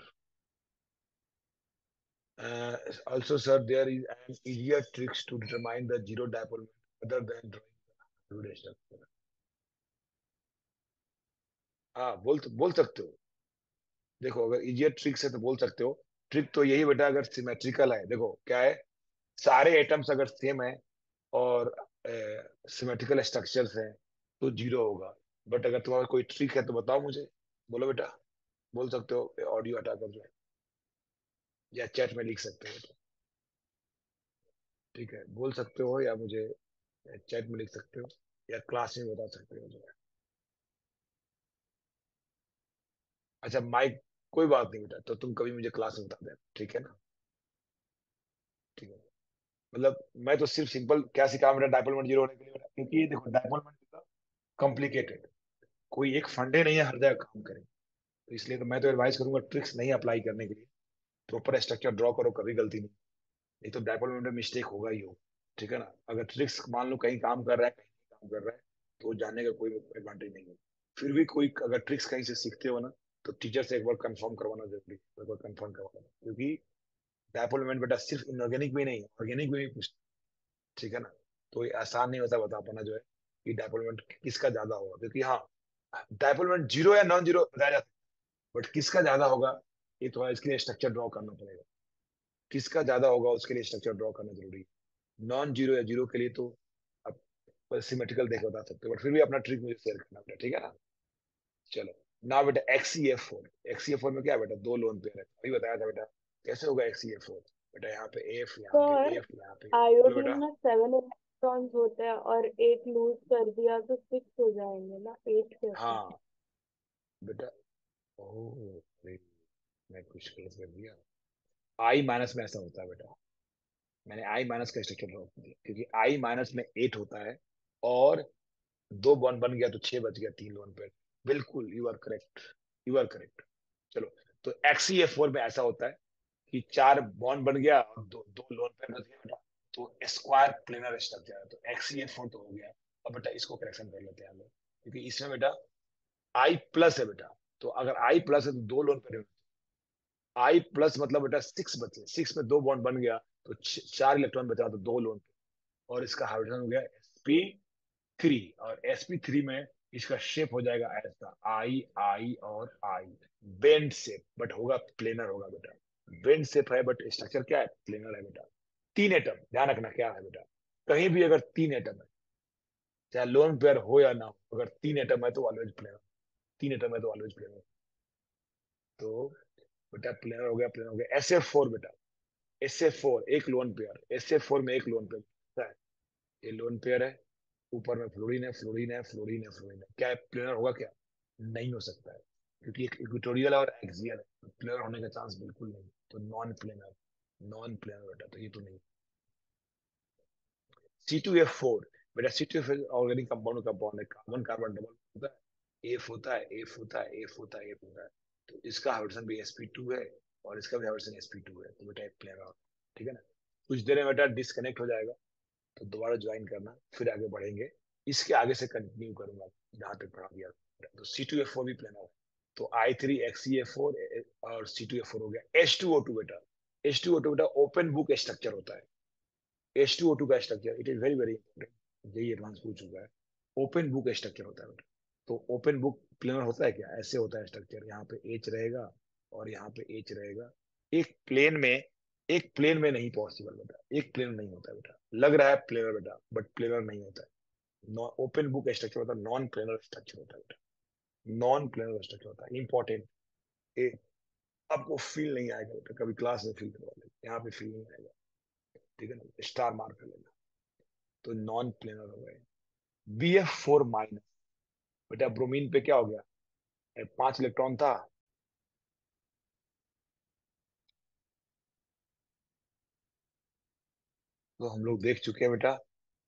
Uh, also, sir, there is an easier tricks to determine the zero dipole moment other than drawing the structure. हाँ बोल बोल सकते हो। देखो अगर इजियर ट्रिक्स है तो बोल सकते हो। ट्रिक तो यही बेटा अगर सिमेट्रिकल है। देखो क्या है? सारे एटम्स अगर सेम है और सिमेट्रिकल स्ट्रक्चर्स हैं तो ज़ीरो होगा। बट अगर तुम्हारा कोई ट्रिक है तो बताओ मुझे। बोलो बेटा। बोल सकते हो ऑडियो हटा कर जो या चैट में लिख सकते हो। तो ठीक है, बोल सकते हो या मुझे चैट में लिख सकते हो, या क्लास में बता सकते हो जो है अच्छा माइक कोई बात नहीं बेटा तो तुम कभी मुझे क्लास में बता देना। ठीक है ना? ठीक है। मतलब मैं तो सिर्फ़ सिंपल क्या सिखा मेरा डायपोलमेंट ज़ीरो होने के लिए क्योंकि देखो डायपोलमेंट कॉम्प्लिकेटेड कोई एक फंडे नहीं है, हर जगह काम करे। तो इसलिए तो मैं तो एडवाइस करूँगा ट्रिक्स नहीं अप्लाई करने के लिए। प्रॉपर स्ट्रक्चर ड्रॉ करो, कभी गलती नहीं। नहीं तो डायपोल में मिस्टेक होगा ही हो ठीक है ना? अगर ट्रिक्स मान लो कहीं काम कर रहा है, कहीं काम कर रहा है तो जाने का कोई एडवांटेज नहीं है। फिर भी कोई अगर ट्रिक्स कहीं से सीखते हो ना तो टीचर से एक बार कंफर्म करवाना ज़रूरी है, एक बार कंफर्म करवाना। क्योंकि डायपोलमेंट बेटा सिर्फ़ इनऑर्गेनिक भी नहीं ऑर्गेनिक में भी पूछता ठीक है ना? तो ये आसान नहीं होता बता पाना जो है कि डायपोलमेंट किसका ज़्यादा होगा, क्योंकि हाँ डायपोलमेंट ज़ीरो या नॉन ज़ीरो बताया जाता बट किसका ज़्यादा होगा, ये थोड़ा इसके लिए स्ट्रक्चर ड्रॉ करना पड़ेगा। किसका ज़्यादा होगा, उसके लिए स्ट्रक्चर ड्रॉ करना ज़रूरी है। नॉन ज़ीरो या ज़ीरो के लिए तो आप सिमेट्रिकल देख बता सकते हो बट फिर भी अपना ट्रिक मुझे शेयर करना बेटा ठीक है ना? चलो ना बेटा एक्सीएफ फोर एक्सीएफ फोर में क्या बेटा? दो लोन पेयर है, अभी बताया था बेटा। कैसे होगा एक्सीएफ फोर बेटा यहाँ पे एफ़ यहाँ पे एफ़ यहाँ पे आयोडीन में सेवन इलेक्ट्रॉन्स होते हैं और एट लूज कर दिया तो सिक्स हो जाएँगे ना? एट कैसे? हाँ। बेटा ओह मैं कुछ गलत कर दिया। आई माइनस में ऐसा होता है बेटा। मैंने आई माइनस का स्ट्रक्चर दिया क्योंकि आई माइनस में एट होता है और दो बॉन्ड बन गया तो छह बच गया तीन लोन पे। बिल्कुल you are correct you are correct चलो तो एक्सी एफ़ फोर में ऐसा होता है। कि चार बॉन्ड बन गया और दो दो लोन पे बच गया। बेटा तो स्क्वायर प्लेनर स्ट्रक्चर तो एक्सी एफ़ फोर तो हो गया। अब बेटा इसको करेक्शन कर लेते हैं हम लोग। क्योंकि इसमें बेटा आई प्लस है बेटा। तो अगर आई प्लस है तो दो लोन पे आई प्लस मतलब बेटा सिक्स बचे। सिक्स में दो बॉन्ड बन गया। तो चार इलेक्ट्रॉन बचा तो दो लोन पे। और इसका हाइड्रोजन हो गया एसपी थ्री और एसपी थ्री में इसका शेप हो जाएगा ऐसा। आई आई और आई बेंड शेप बट होगा प्लेनर होगा बेटा। बेंड शेप है बट स्ट्रक्चर क्या है? प्लेनर है बेटा तीन एटम ध्यान रखना क्या है बेटा? कहीं भी अगर तीन एटम है, चाहे लोन पेयर हो या ना हो, अगर तीन एटम है तो ऑलवेज प्लेनर तीन एटम है तो ऑलवेज प्लेनर तो बेटा प्लेनर हो गया प्लेनर हो गया. एस एफ़ फोर बेटा. एस एफ़ फोर एक लोन पेयर एस फोर में एक लोन पेयर है? ये लोन पेयर है. ऊपर में फ्लोरीन है फ्लोरीन है फ्लोरीन है फ्लोरीन है. क्या प्लेनर होगा क्या? नहीं हो सकता है. क्योंकि एक इक्वेटोरियल और एक्सियल है. प्लेनर होने का चांस बिल्कुल नहीं तो नॉन प्लेनर नॉन प्लेनर बेटा तो ये तो नहीं। सी टू एफ़ फोर बेटा C two F organic compound compound है कार्बन कार्बन डबल होता है एफ़ होता है एफ़ होता है एफ़ होता है एफ़ होता है। तो इसका हाइड्रोजन भी sp2 है और इसका भी हाइड्रोजन sp2 है तो बेटा एक प्लेयर ठीक है ना? कुछ देर में बेटा डिस्कनेक्ट हो जाएगा तो दोबारा ज्वाइन करना, फिर आगे बढ़ेंगे। इसके आगे से कंटिन्यू करूँगा, जहाँ तक पढ़ा दिया तो सी टू एफ़ फोर भी प्लेनर है। तो आई थ्री एक्स फोर और सी टू एफ़ फोर हो गया। एच टू ओ टू बेटा। एच टू ओ टू बेटा ओपन बुक स्ट्रक्चर होता है। एच टू ओ टू का structure it is very very important यही एडवांस पूछ चुका है। ओपन बुक स्ट्रक्चर होता है बेटा। तो ओपन बुक प्लेनर होता है क्या? ऐसे होता है स्ट्रक्चर यहाँ पे एच रहेगा और यहाँ पे एच रहेगा। एक प्लेन में, एक प्लेन में नहीं पॉसिबल बेटा। एक प्लेन नहीं होता बेटा। लग रहा है प्लेनर बेटा बट प्लेनर नहीं होता है। ओपन बुक स्ट्रक्चर होता है नॉन प्लेनर स्ट्रक्चर होता है बेटा। नॉन प्लेनर स्ट्रक्चर होता है इंपॉर्टेंट आपको फील नहीं आएगा बेटा कभी क्लास में फील करवा लेगा यहाँ पे फील नहीं आएगा, ठीक है ना? स्टार मार्क कर लेना। तो नॉन प्लेनर हो गए। बी एफ़ फोर माइनस बेटा ब्रोमीन पे क्या हो गया? पाँच इलेक्ट्रॉन था। तो हम लोग देख चुके हैं बेटा,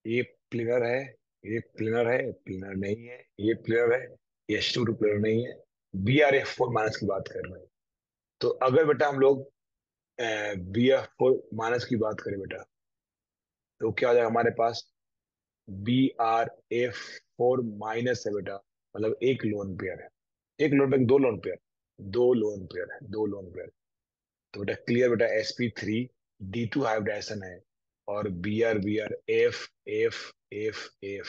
ये प्लेनर है, ये प्लेनर है प्लेनर नहीं है, ये प्लेनर है। ये एच टू प्लेनर नहीं है। B R F four minus की बात कर रहे हैं। तो अगर बेटा हम लोग बी एफ़ फोर माइनस की बात करें बेटा तो क्या हो जाएगा हमारे पास? B R F four minus है बेटा। मतलब एक लोन पेयर है। एक लोन पेयर दो लोन पेयर दो लोन पेयर है, दो लोन पेयर तो बेटा क्लियर बेटा S P three D two hybridization है और B R B R F F F F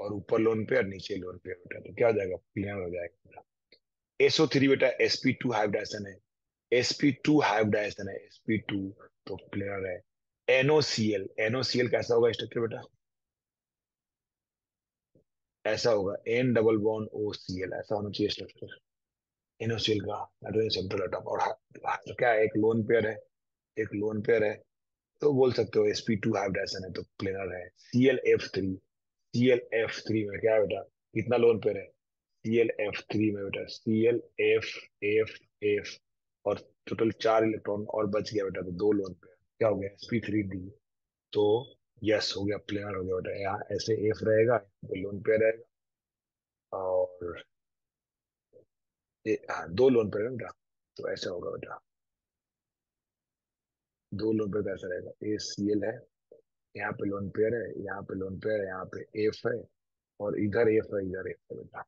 और ऊपर लोन पे और नीचे लोन पे बेटा तो क्या हो जाएगा? क्लियर हो जाएगा एसओ थ्री बेटा एसपी टू हाइब्रिडाइजेशन है। एसपी टू हाइब्रिडाइजेशन है एसपी टू तो प्लेयर है। एनओसीएल एनओसीएल कैसा होगा स्ट्रक्चर बेटा? ऐसा होगा N double bond O C L ऐसा होना चाहिए स्ट्रक्चर एनओसीएल का नाइट्रोजन सेंट्रल एटम और तो क्या एक लोन पेयर है, एक लोन पेयर है तो बोल सकते हो sp2 टू हाइब्रिडाइजेशन है तो प्लेनर है। ClF3 ClF3 में क्या बेटा? कितना लोन पेयर है? ClF3 में बेटा ClF और टोटल चार इलेक्ट्रॉन और बच गया बेटा तो दो लोन पे। क्या हो गया? Sp3d तो यस हो गया प्लेनर हो गया बेटा। यहाँ ऐसे एफ़ रहेगा तो लोन पेयर रहेगा और हाँ दो लोन पेयर बेटा। तो ऐसा होगा बेटा। दो लोन पे कैसा रहेगा। ए सी एल है यहाँ पे लोन पेयर है यहाँ पे लोन पेयर है यहाँ पे एफ़ है और इधर एफ़ है इधर एफ़ है बेटा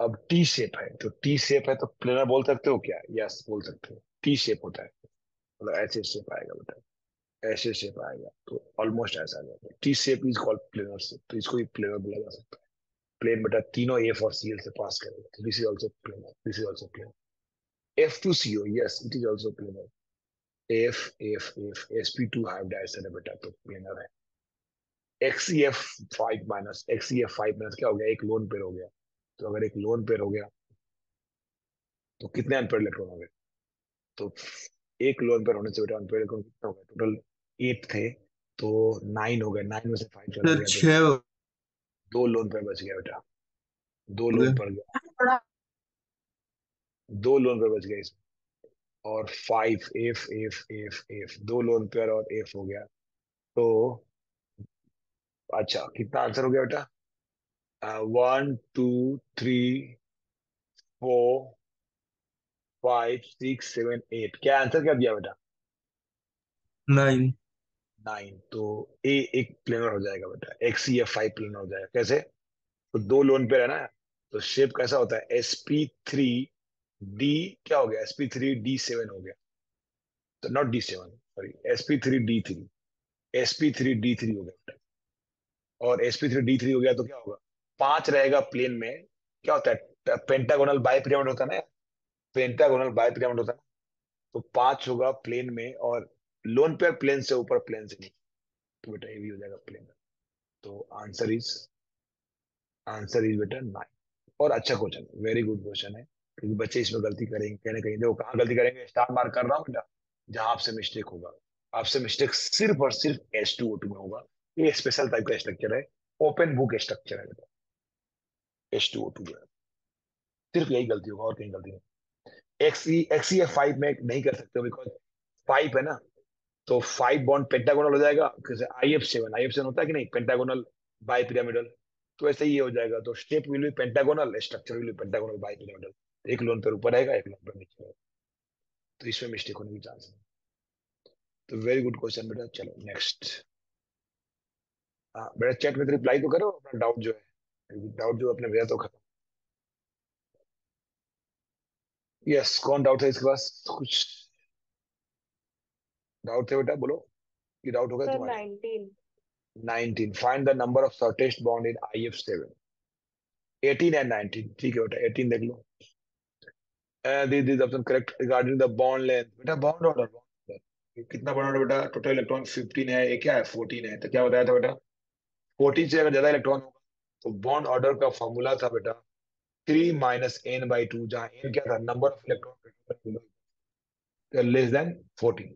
अब टी शेप है तो टी शेप है तो प्लेनर बोल सकते हो क्या? यस बोल सकते हो। टी शेप होता है। मतलब ऐसे शेप आएगा बेटा ऐसे शेप आएगा तो ऑलमोस्ट ऐसा आ जाएगा T shape is called planar shape तो इसको भी प्लेनर बोला जा सकता है। प्लेन बेटा तीनों एफ़ और सी एल से पास करेगा। This is also planar this is also planar F two C O yes it is also planar F F F S P two hybridization है बेटा तो प्लेनर है। F five minus X C F five minus क्या हो गया? एक lone pair हो गया। तो अगर एक लोन पेयर हो गया तो कितने अनपेयर इलेक्ट्रॉन हो गए तो एक लोन पेयर होने से बेटा अनपेयर इलेक्ट्रॉन कितना हो गया? टोटल एट थे तो नाइन हो गए नाइन में से फाइव चला गया। तो दो लोन पेयर बच गया बेटा। दो लोन पड़ गया। दो लोन पेयर बच गया इसमें। और five F F F F दो लोन पेयर और एफ़ हो गया। तो अच्छा कितना आंसर हो गया बेटा? One two three four five six seven eight क्या आंसर क्या दिया बेटा? नाइन नाइन तो ए एक प्लेनर हो जाएगा बेटा। एक्स एफ़ फाइव प्लेनर हो जाएगा। कैसे? तो दो लोन पेयर है ना? तो शेप कैसा होता है? एस पी थ्री डी क्या हो गया? एसपी थ्री डी सेवन हो गया। तो not D seven sorry S P three D three S P three D three हो गया और एसपी थ्री डी थ्री हो गया तो क्या होगा? पाँच रहेगा प्लेन में, क्या होता है? पेंटागोनल बाय पिरामिड होता है ना? पेंटागोनल बाय पिरामिड होता है तो पाँच होगा प्लेन में और लोन पेयर प्लेन से ऊपर प्लेन से नीचे। तो बेटा ये भी हो जाएगा प्लेन। तो आंसर इज़ आंसर इज़ बेटा नाइन और अच्छा क्वेश्चन वेरी गुड क्वेश्चन है। क्योंकि बच्चे इसमें गलती करेंगे, कहीं ना कहीं। देखो, कहाँ गलती करेंगे? स्टार मार्क कर रहा हूँ बेटा, जहाँ आपसे मिस्टेक होगा। आपसे मिस्टेक सिर्फ़ और सिर्फ़ एस टू ओ टू में होगा। ये स्पेशल टाइप का स्ट्रक्चर है। ओपन बुक स्ट्रक्चर है बेटा। एस टू ओ टू जो है। सिर्फ़ यही गलती होगा और कहीं गलती नहीं। एक्सी एक्सी एफ़ फाइव में नहीं कर सकते बिकॉज़ फाइव है ना। तो फाइव बॉन्ड पेंटागोनल हो जाएगा। कैसे I F seven I F seven होता है कि नहीं? पेंटागोनल बाई पिरामिडल तो ऐसे ही हो जाएगा। तो step will be pentagonal structure will be pentagonal bipyramidal एक लोन पर ऊपर आएगा एक लोन पर नीचे आएगा। तो इसमें मिस्टेक होने की चांस है तो वेरी गुड क्वेश्चन बेटा चलो नेक्स्ट हाँ बेटा चैट में रिप्लाई तो करो अपना डाउट जो है। डाउट जो अपने भेजा तो खत्म। यस कौन डाउट है इसके पास? कुछ डाउट है बेटा बोलो। कि डाउट होगा तुम्हारे। Nineteen 19 find the number of shortest bond in IF7 18 and 19 ठीक है बेटा 18 देख लो। And this is option correct regarding the bond length बेटा, bond order bond order कितना बेटा? टोटल इलेक्ट्रॉन 15 है ये क्या है? 14 है। तो क्या बताया था बेटा? 14 से अगर ज़्यादा इलेक्ट्रॉन होगा तो बॉन्ड ऑर्डर का फॉर्मूला था बेटा 3 माइनस एन बाई टू क्या था? Number of electron less than 14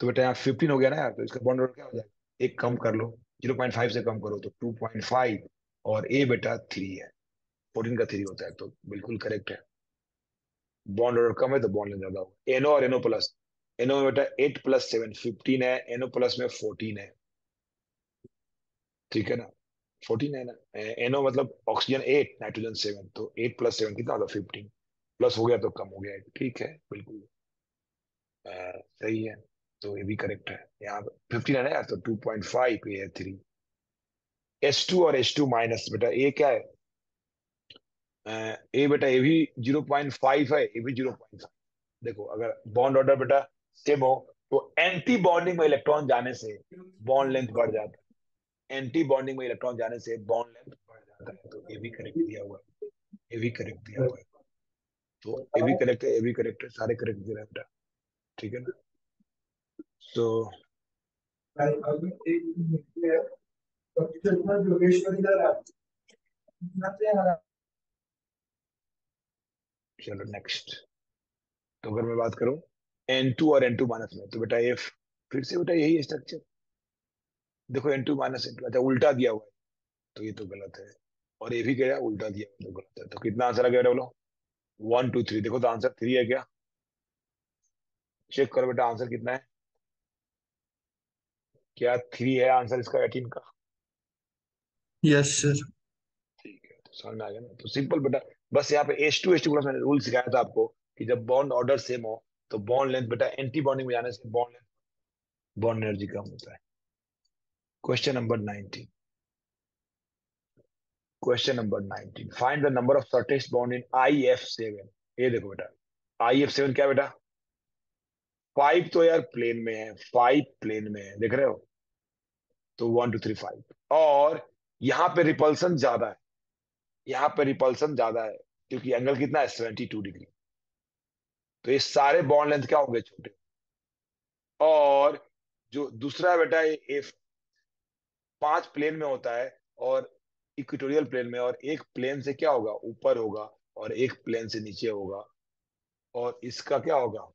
तो बेटा यहाँ 15 हो गया ना यार तो इसका बॉन्ड ऑर्डर क्या हो जाएगा? एक कम कर लो। 0.5 से कम करो तो 2.5 और ए बेटा थ्री है। 14 का थ्री होता है तो बिल्कुल करेक्ट है। बॉन्ड ऑर्डर कम है तो बॉन्ड ज़्यादा होगा एनओ और एनओ प्लस एनओ में बेटा 8 प्लस सेवन फिफ्टीन है। एनओ प्लस में 14 है। ठीक है ना? 14 है ना? एनओ मतलब ऑक्सीजन 8 नाइट्रोजन 7 तो 8 प्लस सेवन कितना होगा 15 प्लस हो गया तो कम हो गया। ठीक है? बिल्कुल। आ, सही है। तो ये भी करेक्ट है। यहाँ फिफ्टीन है ना यार? तो टू पॉइंट फाइव ये है थ्री एस टू और एस टू माइनस बेटा ये क्या है? ए बेटा ये भी ज़ीरो पॉइंट फाइव है ये भी ज़ीरो पॉइंट फाइव। देखो, अगर बॉन्ड ऑर्डर बेटा सेम हो तो एंटी बॉन्डिंग में इलेक्ट्रॉन जाने से बॉन्ड लेंथ बढ़ जाता है। एंटी बॉन्डिंग में इलेक्ट्रॉन जाने से बॉन्ड लेंथ बढ़ जाता है। तो ये भी करेक्ट दिया हुआ है। ये भी करेक्ट दिया हुआ है। तो ये भी करेक्ट है ये भी करेक्ट है, सारे करेक्ट दे रहे हैं बेटा। ठीक है ना? तो चलो नेक्स्ट तो अगर मैं बात करूँ N2 और N2 माइनस में तो बेटा ये फिर से बेटा यही स्ट्रक्चर देखो N2 माइनस N2 अच्छा उल्टा दिया हुआ है तो ये तो गलत है. और ये भी क्या उल्टा दिया हुआ तो गलत है. तो कितना आंसर आ गया बोलो? वन टू थ्री देखो तो आंसर थ्री है क्या? चेक करो बेटा आंसर कितना है. क्या थ्री है आंसर इसका एटीन का? यस सर ठीक है तो समझ में आ गया ना. तो सिंपल बेटा बस यहाँ पे एच टू एच टू मैंने रूल सिखाया था आपको कि जब बॉन्ड ऑर्डर सेम हो तो बॉन्ड लेंथ बेटा एंटी बॉन्डिंग में जाने से बॉन्ड लेंथ बॉन्ड एनर्जी कम होता है। Question number nineteen question number nineteen find the number of shortest bond in I F seven ये देखो बेटा। आई एफ़ सेवन क्या बेटा? फाइव तो यार प्लेन में है। फाइव प्लेन में है। देख रहे हो? तो वन टू थ्री फाइव और यहाँ पे रिपल्सन ज़्यादा है। यहाँ पे रिपल्सन ज़्यादा है, क्योंकि एंगल कितना है? सेवेंटी टू डिग्री तो ये सारे बॉन्ड लेंथ क्या होंगे छोटे? और जो दूसरा बेटा, ये पाँच प्लेन में होता है और इक्वेटोरियल प्लेन में, और एक प्लेन से क्या होगा? ऊपर होगा और एक प्लेन से नीचे होगा। और इसका क्या होगा?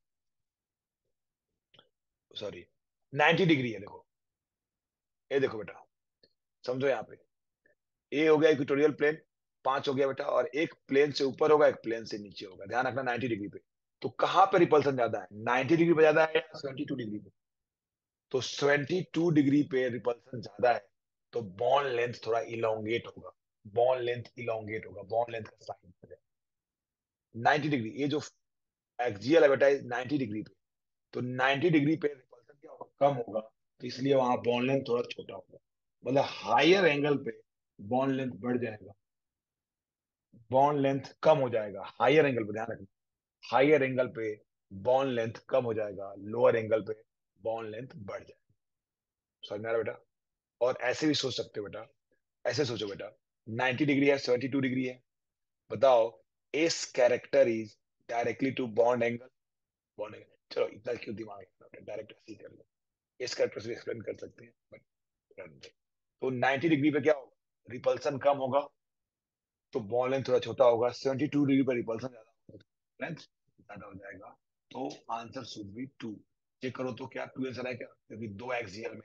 सॉरी 90 डिग्री है देखो। ये देखो बेटा, समझो यहाँ पे। ए हो गया इक्वेटोरियल प्लेन पाँच हो गया बेटा, और एक प्लेन से ऊपर होगा, एक प्लेन से नीचे होगा। ध्यान रखना 90 डिग्री पे। तो कहाँ पे रिपल्सन ज़्यादा है? 90 डिग्री पे ज़्यादा है या 72 डिग्री पे? तो 72 डिग्री पे रिपल्सन ज़्यादा है तो बॉन्ड लेंथ थोड़ा इलोंगेट होगा। बॉन्ड लेंथ इलोंगेट होगा। बॉन्ड लेंथ का साइन 90 डिग्री ये जो एक्सियल है बेटा 90 डिग्री पे। तो 90 डिग्री पे रिपल्सन क्या होगा? कम होगा। तो इसलिए वहाँ बॉन्ड लेंथ थोड़ा छोटा होगा। मतलब हायर एंगल पे बॉन्ड लेंथ बढ़ जाएगा। बॉन्ड लेंथ कम हो जाएगा। हायर एंगल पे ध्यान रखना। हायर एंगल पे बॉन्ड लेंथ कम हो जाएगा। लोअर एंगल पे बॉन्ड लेंथ बढ़ जाएगा। समझ में आ रहा बेटा? और ऐसे भी सोच सकते हो बेटा। ऐसे सोचो बेटा। 90 डिग्री है 72 डिग्री है। बताओ, s character is directly to bond angle bond angle चलो, इतना क्यों दिमाग डायरेक्ट ऐसे कर लो। इस कैरेक्टर से एक्सप्लेन कर सकते हैं बट तो 90 डिग्री पे क्या होगा? रिपल्सन कम होगा। तो बॉल लेंथ थोड़ा छोटा होगा 72 डिग्री पर रिपल्सन ज़्यादा होगा लेंथ ज़्यादा हो जाएगा। तो answer should be two check करो तो क्या टू आंसर है क्या? क्योंकि दो एक्सियल में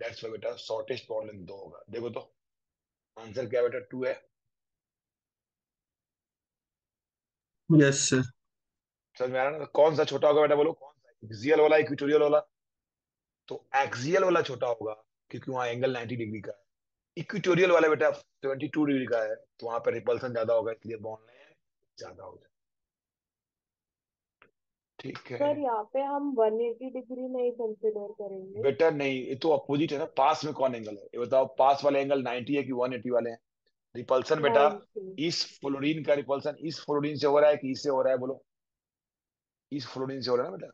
दैट्स व्हाई बेटा शॉर्टेस्ट बॉल लेंथ दो होगा। देखो तो आंसर क्या बेटा? टू है। यस सर समझ में आ रहा ना? कौन सा छोटा होगा बेटा बोलो? कौन सा? एक्सियल वाला इक्वेटोरियल वाला। तो एक्सियल वाला छोटा होगा क्योंकि वहाँ एंगल 90 डिग्री का है। इक्विटोरियल वाला बेटा 22 डिग्री का है तो वहाँ पर रिपल्सन ज़्यादा होगा इसलिए बॉन्ड ज़्यादा हो जाए। ठीक है। सर यहाँ पे हम 180 डिग्री नहीं कंसिडर करेंगे। बेटा नहीं ये तो अपोजिट है ना पास में कौन एंगल है? ये बताओ पास वाले एंगल 90 है कि 180 वाले हैं? रिपल्सन बेटा इस फ्लोरीन का रिपल्सन इस फ्लोरीन से हो रहा है कि इससे हो रहा है बोलो। इस फ्लोरीन से हो रहा है ना बेटा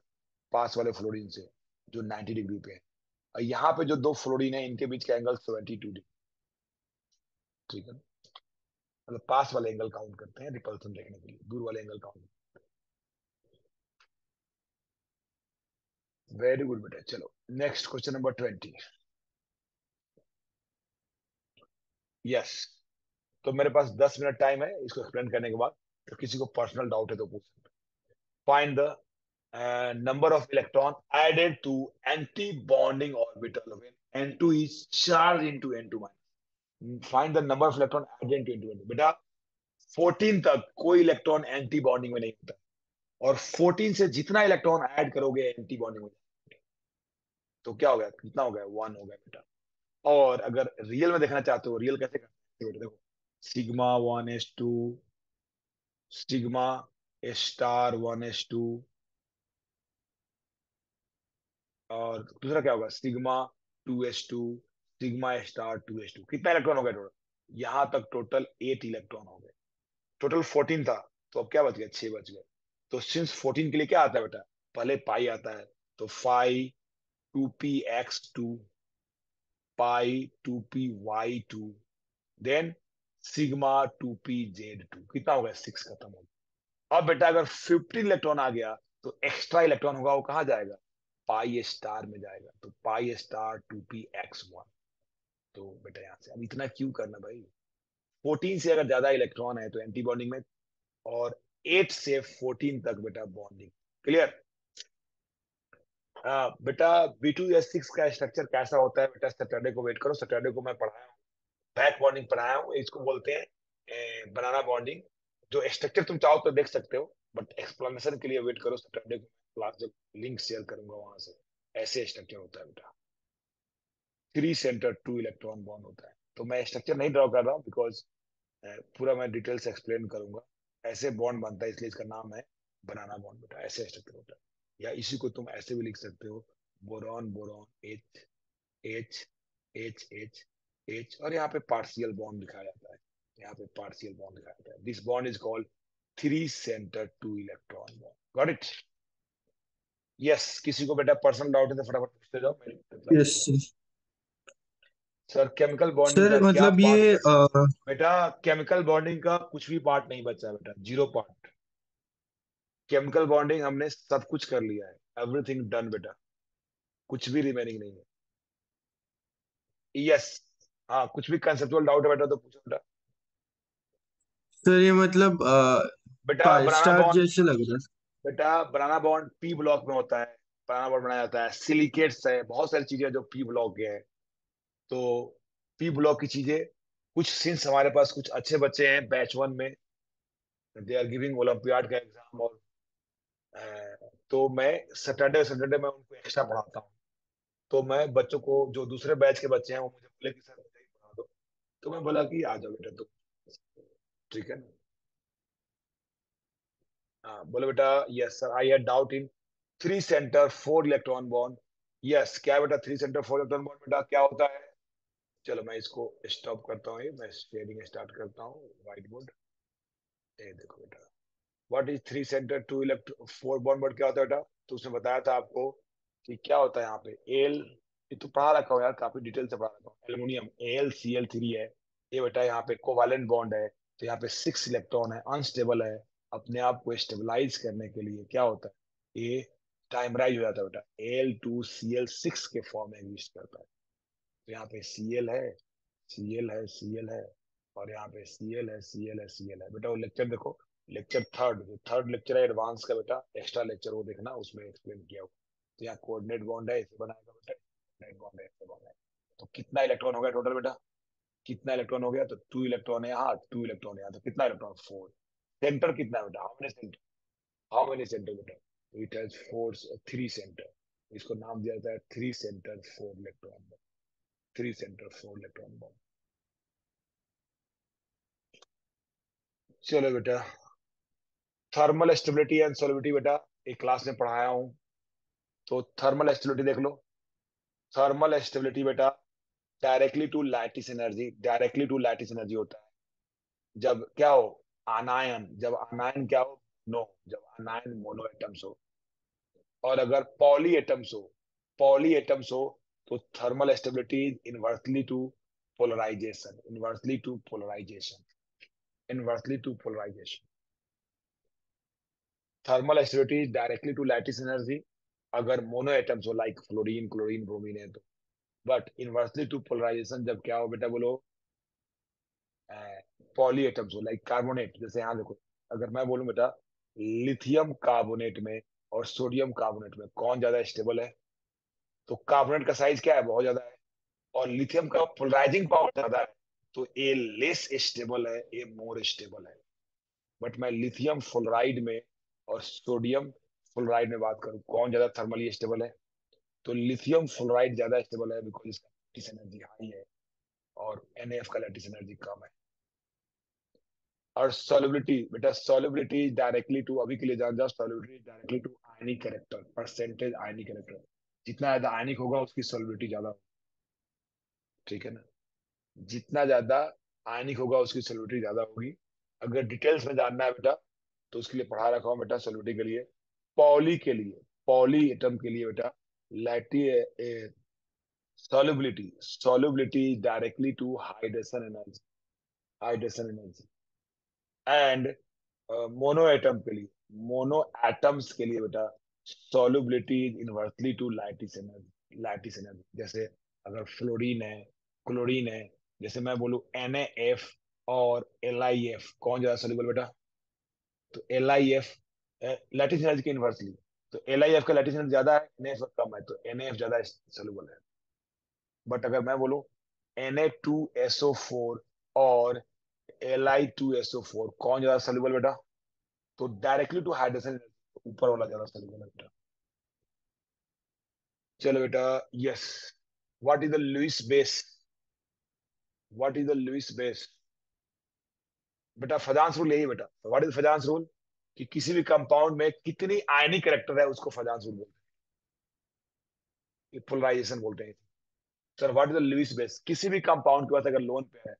पास वाले फ्लोरीन से जो 90 डिग्री पे है। और यहाँ पे जो दो फ्लोरीन है इनके बीच का एंगल 72 डिग्री। ना? मतलब पास वाले एंगल काउंट करते हैं रिपल्सन देखने के लिए, दूर वाले एंगल काउंट वेरी गुड बेटा, चलो next question number twenty yes तो मेरे पास दस मिनट टाइम है, इसको एक्सप्लेन करने के बाद तो किसी को पर्सनल डाउट है तो पूछ सकते find the number of electron added to anti-bonding orbital when N2 is charged into N2 minus. Find the number of electron added into N2 बेटा 14 तक कोई इलेक्ट्रॉन एंटी बॉन्डिंग में नहीं होता। और 14 से जितना इलेक्ट्रॉन ऐड करोगे एंटी बॉन्डिंग में तो क्या हो गया? कितना हो गया? वन हो गया बेटा। और अगर रियल में देखना चाहते हो रियल कैसे करते हो देखो sigma one S two sigma star one S two और दूसरा क्या होगा? Sigma two S two sigma star two S two. कितना इलेक्ट्रॉन हो गया टोटल यहाँ तक टोटल एट इलेक्ट्रॉन हो गए। टोटल फोर्टीन था तो अब क्या बच गया? छह बच गए। तो सिंस फोर्टीन के लिए क्या आता है बेटा? पहले पाई आता है तो five two P X two pi two P Y two then sigma two P Z two कितना हो गया? सिक्स खत्म हो गया। अब बेटा अगर फिफ्टीन इलेक्ट्रॉन आ गया तो एक्स्ट्रा इलेक्ट्रॉन होगा, वो कहाँ जाएगा? पाई स्टार में जाएगा। तो pi star two P X one तो बेटा यहाँ से। अब इतना क्यों करना भाई? फोर्टीन से अगर ज़्यादा इलेक्ट्रॉन है तो एंटी बॉन्डिंग में, और एट से फोर्टीन तक बेटा बॉन्डिंग क्लियर बेटा बी टू एस सिक्स का स्ट्रक्चर कैसा होता है बेटा? सैटरडे को वेट करो। सैटरडे को मैं पढ़ाया हूँ। बैक बॉन्डिंग पढ़ाया हूँ। इसको बोलते हैं बनाना बॉन्डिंग जो स्ट्रक्चर तुम चाहो तो देख सकते हो बट एक्सप्लेनेशन के लिए वेट करो। सैटरडे को क्लास जब लिंक शेयर करूँगा वहाँ से। ऐसे स्ट्रक्चर होता है बेटा। Three center two electron bond होता है। तो मैं स्ट्रक्चर नहीं ड्रॉ कर रहा हूँ बिकॉज़ पूरा मैं डिटेल से एक्सप्लेन करूँगा। ऐसे बॉन्ड बनता है, इसलिए इसका नाम है बनाना बॉन्ड बेटा। ऐसे स्ट्रक्चर होता है। या इसी को तुम ऐसे भी लिख सकते हो boron boron H H H H H और यहाँ पे पार्शियल बॉन्ड दिखाया जाता है। यहाँ पे पार्शियल बॉन्ड दिखाया जाता है। This bond is called three center two electron bond got it yes किसी को बेटा पर्सनल डाउट है तो फटाफट पूछते जाओ। Yes sir sir chemical bonding sir मतलब ये बेटा केमिकल बॉन्डिंग का कुछ भी पार्ट नहीं बचा बेटा ज़ीरो पार्ट केमिकल बॉन्डिंग हमने सब कुछ कर लिया है। एवरीथिंग डन बेटा। कुछ भी रिमेनिंग नहीं है। Yes yes. हाँ कुछ भी कंसेप्चुअल डाउट है बेटा तो पूछो बेटा। सर ये मतलब बेटा बनाना बॉन्ड जैसे लग रहा है। बेटा बनाना बॉन्ड पी ब्लॉक में होता है। बनाना बॉन्ड बनाया जाता है। सिलिकेट्स है बहुत सारी चीज़ें जो पी ब्लॉक के हैं। तो पी ब्लॉक की चीज़ें, कुछ सिंस हमारे पास कुछ अच्छे बच्चे हैं बैच वन में दे आर गिविंग ओलंपियाड का एग्ज़ाम और तो मैं सैटरडे सैटरडे में उनको एक्स्ट्रा पढ़ाता हूँ। तो मैं बच्चों को, जो दूसरे बैच के बच्चे हैं, वो मुझे बोले कि, सर, मुझे ही पढ़ा दो। तो मैं बोला कि, आ जाओ बेटा तो ठीक है ना? हाँ बोले, बेटा yes sir I had doubt in three center four electron bond yes क्या बेटा three center four electron bond बेटा, क्या होता है? चलो मैं इसको स्टॉप करता हूँ मैं शेयरिंग स्टार्ट करता हूँ व्हाइट बोर्ड ये देखो बेटा। What is three center two electron four bond board क्या होता है बेटा? तो उसने बताया था आपको कि क्या होता है यहाँ पे? एल ये तो पढ़ा रखा हो यार, काफ़ी डिटेल से पढ़ा रखा हूँ। Aluminium L C L three है। ये बेटा यहाँ पे कोवालेंट बॉन्ड है तो यहाँ पे सिक्स इलेक्ट्रॉन है अनस्टेबल है। अपने आप को स्टेबलाइज करने के लिए क्या होता है? ये टाइमराइज हो जाता है बेटा। L two C L six के फॉर्म में एग्जिस्ट करता है। तो यहाँ पे सी एल है सी एल है सी एल है, और यहाँ पे सी एल है सी एल है सी एल है। बेटा वो लेक्चर देखो लेक्चर थर्ड जो थर्ड लेक्चर है एडवांस का बेटा एक्स्ट्रा लेक्चर वो देखना, उसमें एक्सप्लेन किया हुआ। तो यहाँ कोऑर्डिनेट बॉन्ड है इसे बनाएगा बेटा कोऑर्डिनेट बॉन्ड है इसे बनाएगा तो कितना इलेक्ट्रॉन हो गया टोटल बेटा? कितना इलेक्ट्रॉन हो गया? तो टू इलेक्ट्रॉन है यहाँ टू इलेक्ट्रॉन है तो कितना इलेक्ट्रॉन फोर सेंटर कितना है बेटा? How many center how many center बेटा? It has four three center इसको नाम दिया जाता है three center four electron three center four electron bond चलो बेटा थर्मल स्टेबिलिटी एंड सोलिबिलिटी बेटा, एक क्लास में पढ़ाया हूँ। तो थर्मल स्टेबिलिटी देख लो। थर्मल स्टेबिलिटी बेटा directly to lattice energy directly to lattice energy होता है। जब क्या हो? आनायन जब आनायन क्या हो? नो जब आनायन मोनो एटम्स हो। और अगर पॉली एटम्स हो पॉली एटम्स हो तो thermal stability inversely to polarization inversely to polarization inversely to polarization thermal stability directly to lattice energy अगर मोनो एटम्स हो लाइक फ्लोरीन क्लोरीन ब्रोमीन है तो। बट इनवर्सली टू पोलराइजेशन जब क्या हो बेटा बोलो? पॉली एटम्स हो लाइक कार्बोनेट जैसे यहाँ देखो, अगर मैं बोलूँ बेटा लिथियम कार्बोनेट में और सोडियम कार्बोनेट में कौन ज़्यादा स्टेबल है? तो कार्बोनेट का साइज़ क्या है? बहुत ज़्यादा है। और लिथियम का पोलराइजिंग पावर ज़्यादा है। तो ए लेस स्टेबल है ए मोर स्टेबल है। बट मैं लिथियम फ्लोराइड में और सोडियम फ्लोराइड में बात करूँ, कौन ज़्यादा थर्मली स्टेबल है? तो लिथियम फ्लोराइड ज़्यादा स्टेबल है बिकॉज़ इसका लैटिस एनर्जी हाई है और एनएफ का लैटिस एनर्जी कम है। और सॉलिबिलिटी बेटा सॉलिबिलिटी डायरेक्टली टू अभी के लिए जान जाओ solubility directly to ionic character percentage ionic character जितना ज़्यादा आयनिक होगा उसकी सॉलिबिलिटी ज़्यादा होगी। ठीक है ना? जितना ज़्यादा आयनिक होगा उसकी सॉलिबिलिटी ज़्यादा होगी। अगर डिटेल्स में जानना है बेटा तो उसके लिए पढ़ा रखा हूँ बेटा सॉलिबिलिटी के लिए। पॉली के लिए पॉली एटम के लिए बेटा लैटी solubility directly to hydrogen energy hydrogen energy and uh, mono atom के लिए मोनो एटम्स के लिए बेटा solubility is inversely to lattice energy lattice energy जैसे अगर फ्लोरीन है क्लोरीन है, जैसे मैं बोलूँ NaF और LiF कौन ज़्यादा सोल्यूबल बेटा? तो LiF लैटिस एनर्जी के इनवर्सली तो LiF का लैटिस एनर्जी ज़्यादा है NaF कम है तो NaF ज़्यादा सोल्यूबल है। बट अगर मैं बोलूँ Na2SO4 और Li2SO4 कौन ज़्यादा सोल्यूबल बेटा? तो डायरेक्टली टू हाइड्रोजन ऊपर वाला ज़्यादा सोल्यूबल है बेटा चलो बेटा yes what is the Lewis base what is the Lewis base बेटा फजांस रूल यही बेटा। व्हाट इज़ फजांस रूल कि किसी भी कंपाउंड में कितनी आयनिक कैरेक्टर है, उसको फजांस रूल बोलते हैं। पोलराइजेशन बोलते हैं। Sir what is the Lewis base किसी भी कंपाउंड के पास अगर लोन पेयर है,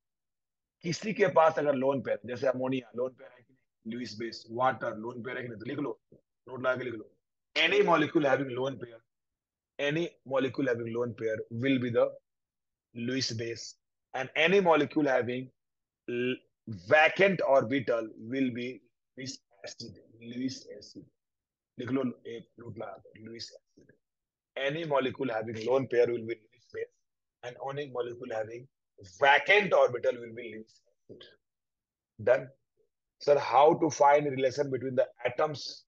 किसी के पास अगर लोन पेयर जैसे अमोनिया लोन पेयर है कि नहीं? Lewis base water lone pair है कि नहीं? तो लिख लो। नोट लगा के लिख लो any molecule having lone pair any molecule having lone pair will be the Lewis base and any molecule having vacant orbital will be Lewis acid Lewis acid लिख लो एक नोट लगा Lewis acid any molecule having lone pair will be Lewis base and any molecule having vacant orbital will be Lewis acid. Done. Sir, how to find relation between the atoms?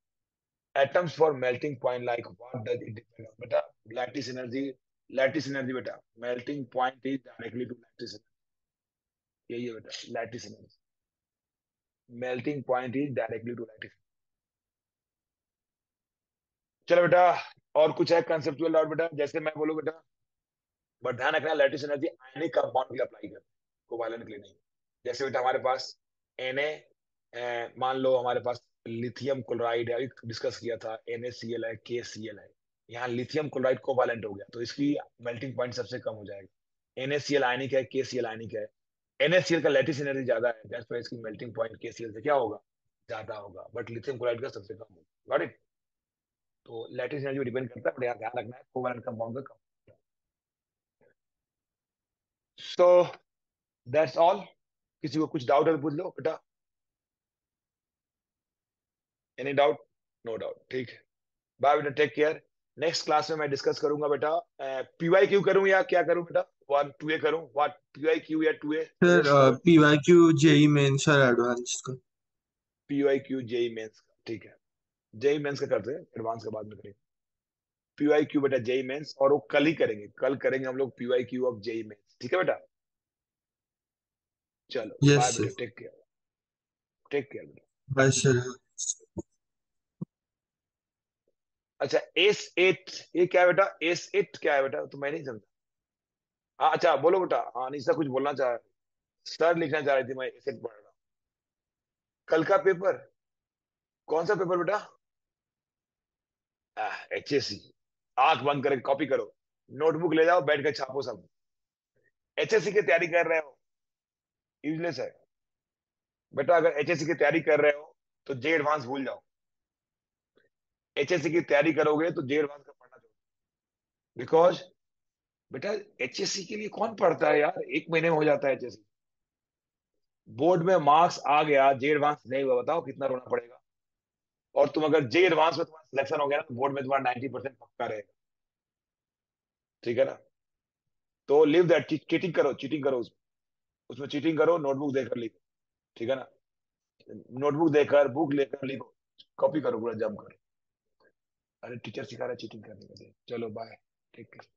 Atoms for melting point, like what does it depend on? Beta, lattice energy, lattice energy, beta. Melting point is directly to lattice energy. यही है बेटा lattice energy melting point is directly to lattice चलो बेटा और कुछ है conceptual doubt बेटा जैसे मैं बोलूँ बेटा बट ध्यान रखना लैटिस एनर्जी आयनिक कंपाउंड के लिए अप्लाई कर कोवैलेंट के लिए नहीं जैसे बेटा हमारे पास Na मान लो हमारे पास लिथियम क्लोराइड है डिस्कस किया था NaCl है KCl है। यहाँ लिथियम क्लोराइड कोवैलेंट हो गया तो इसकी मेल्टिंग पॉइंट सबसे कम हो जाएगा। NaCl आयनिक है KCl आयनिक है। NaCl का लैटिस एनर्जी ज़्यादा है दैट्स व्हाई इसकी मेल्टिंग पॉइंट KCl से क्या होगा? ज़्यादा होगा बट लिथियम क्लोराइड का सबसे कम होगा। गॉट इट तो लैटिस एनर्जी डिपेंड करता है यहाँ ध्यान रखना है, कोवैलेंट कंपाउंड का कम। सो दैट्स ऑल किसी को कुछ डाउट है तो पूछ लो, बेटा। एनी डाउट नो डाउट ठीक है। बाय बेटा. टेक केयर नेक्स्ट क्लास में मैं डिस्कस करूँगा बेटा। पीवाई क्यू करूँ या क्या करूँ बेटा? वन टू ए करूँ? व्हाट पीवाई क्यू या two A sir PYQ JEE Mains और एडवांस का। पीवाई क्यू जेई मेंस का। ठीक है। जेई मेंस का करते हैं। एडवांस का बाद में करेंगे। पीवाई क्यू बेटा जेई मेंस और वो कल ही करेंगे। कल करेंगे हम लोग P Y Q of JEE mains ठीक है बेटा? चलो। Yes, बाय बेटा. टेक केयर टेक केयर बेटा। बाय सर अच्छा एस एट ये क्या है बेटा? एस एट क्या है बेटा? तो मैं नहीं समझा हाँ अच्छा बोलो बेटा। हाँ निशा कुछ बोलना चाह रही सर लिखना चाह रही थी मैं एस एट पढ़ रहा कल का पेपर कौन सा पेपर बेटा? एच एस सी आँख बंद करके कॉपी करो। नोटबुक ले जाओ, बैठ कर छापो सब। एच एस सी की तैयारी कर रहे हो? यूजलेस है। बेटा, अगर एच एस सी की तैयारी कर रहे हो तो जे एडवांस भूल जाओ। एचएससी की तैयारी करोगे तो जे एडवांस का पढ़ना चाहिए बिकॉज़ बेटा एचएससी के लिए कौन पढ़ता है यार? एक महीने में हो जाता है एचएससी बोर्ड में मार्क्स आ गया जे एडवांस नहीं हुआ, बताओ कितना रोना पड़ेगा? और तुम अगर जे एडवांस में तुम्हारा सिलेक्शन हो गया ना तो बोर्ड में तुम्हारा नाइनटी परसेंट पक्का रहेगा। ठीक है ना? तो लिव दैट चीटिंग करो चीटिंग करो उसमें। उसमें चीटिंग करो नोटबुक देकर लिखो। ठीक है ना? नोटबुक देकर बुक लेकर लिखो। कॉपी करो, पूरा जम करो। अरे टीचर सिखा रहा चीटिंग करने के लिए। चलो बाय टेक केयर